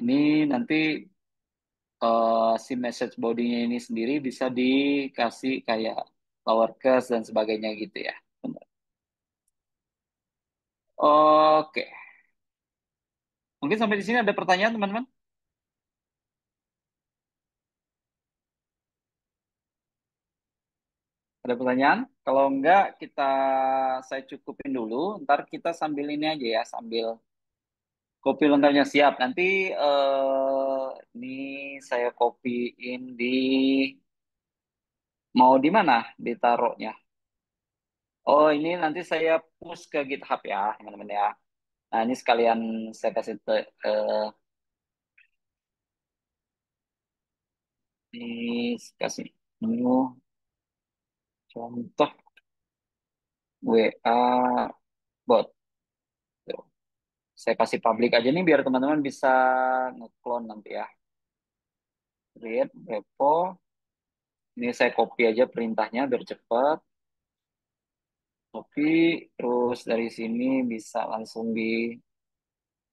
Ini nanti uh, si message body-nya ini sendiri bisa dikasih kayak lower case dan sebagainya gitu ya. Oke. Mungkin sampai di sini ada pertanyaan teman-teman? Ada pertanyaan? Kalau enggak, kita saya cukupin dulu. Ntar kita sambil ini aja ya, sambil kopi lengkapnya siap. Nanti uh, ini saya kopiin di mau di mana ditaruhnya? Oh, ini nanti saya push ke GitHub ya, teman-teman ya. Nah, ini sekalian saya kasih ke uh, ini kasih new contoh WA bot. Saya kasih public aja nih biar teman-teman bisa ngeklon nanti ya. Create repo. Ini saya copy aja perintahnya biar cepat. Copy, terus dari sini bisa langsung di...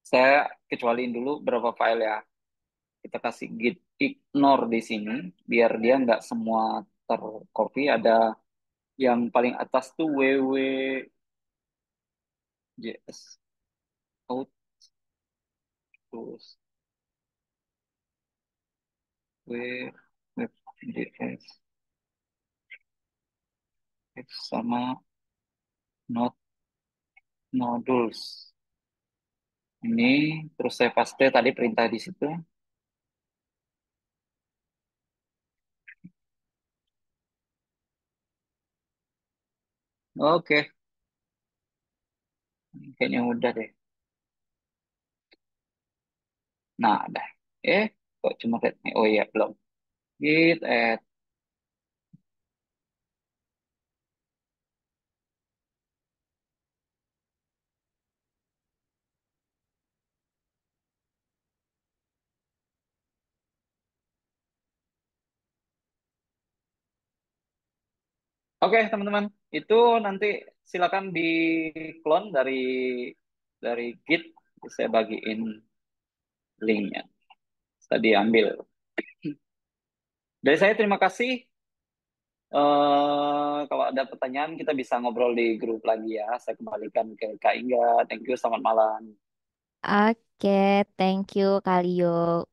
Saya kecualiin dulu berapa file ya. Kita kasih git ignore di sini, biar dia nggak semua tercopy. Ada yang paling atas tuh www.js out. Terus web.js sama not modules ini terus saya paste tadi perintah di situ Oke. Kayaknya udah deh. Nah, dah. Eh, kok cuma nih? Oh iya, belum. Git add. Oke, teman-teman. Itu nanti silakan di clone dari dari Git. Saya bagiin linknya. Tadi ambil. Dari saya terima kasih. Eh, kalau ada pertanyaan kita bisa ngobrol di grup lagi ya. Saya kembalikan ke Kak Inga. Thank you. Selamat malam. Oke, thank you Kalio.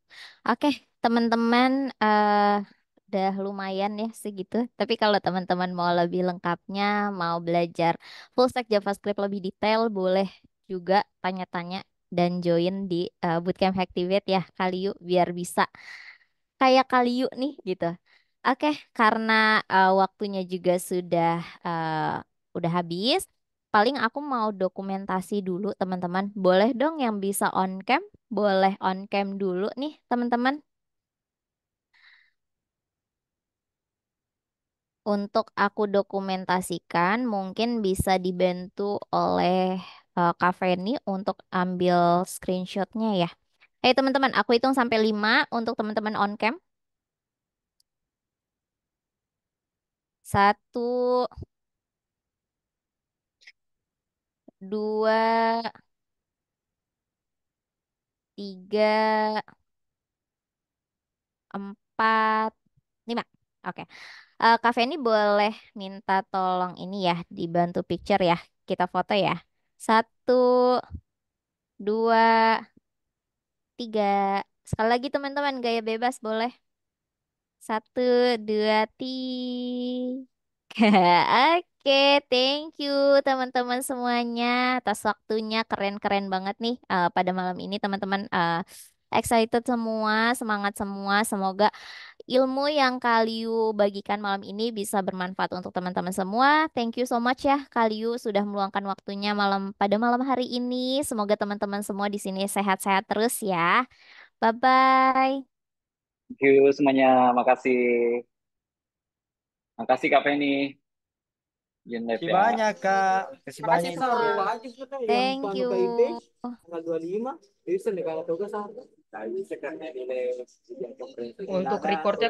Oke, teman-teman, eh udah lumayan ya segitu. Tapi kalau teman-teman mau lebih lengkapnya, mau belajar full stack JavaScript lebih detail, boleh juga tanya-tanya dan join di eh, Bootcamp Hacktivate ya, Kalio, biar bisa kayak Kalio nih gitu. Oke, karena eh, waktunya juga sudah eh, udah habis. Paling aku mau dokumentasi dulu, teman-teman. Boleh dong yang bisa on cam? Boleh on cam dulu nih, teman-teman. Untuk aku dokumentasikan, mungkin bisa dibantu oleh uh, Kak Feni untuk ambil screenshotnya ya. Hey teman-teman, aku hitung sampai 5 untuk teman-teman on cam. Satu, dua, tiga, empat, lima. Oke. Eh, Kak Feni boleh minta tolong ini ya, dibantu picture ya. Kita foto ya. Satu, dua, tiga. Sekali lagi teman-teman, gaya bebas boleh. Satu, dua, tiga. Oke, thank you teman-teman semuanya atas waktunya keren-keren banget nih eh, pada malam ini teman-teman eh, excited semua, semangat semua. Semoga ilmu yang Kaliu bagikan malam ini bisa bermanfaat untuk teman-teman semua. Thank you so much ya Kaliu sudah meluangkan waktunya malam pada malam hari ini. Semoga teman-teman semua di sini sehat-sehat terus ya. Bye bye. Thank you semuanya. Makasih. Makasih Kak Penny. Live Kasih ya. banyak kak. Kasih banyak. Thank you. tanggal 25 itu nih kalau tugas apa? Untuk recordnya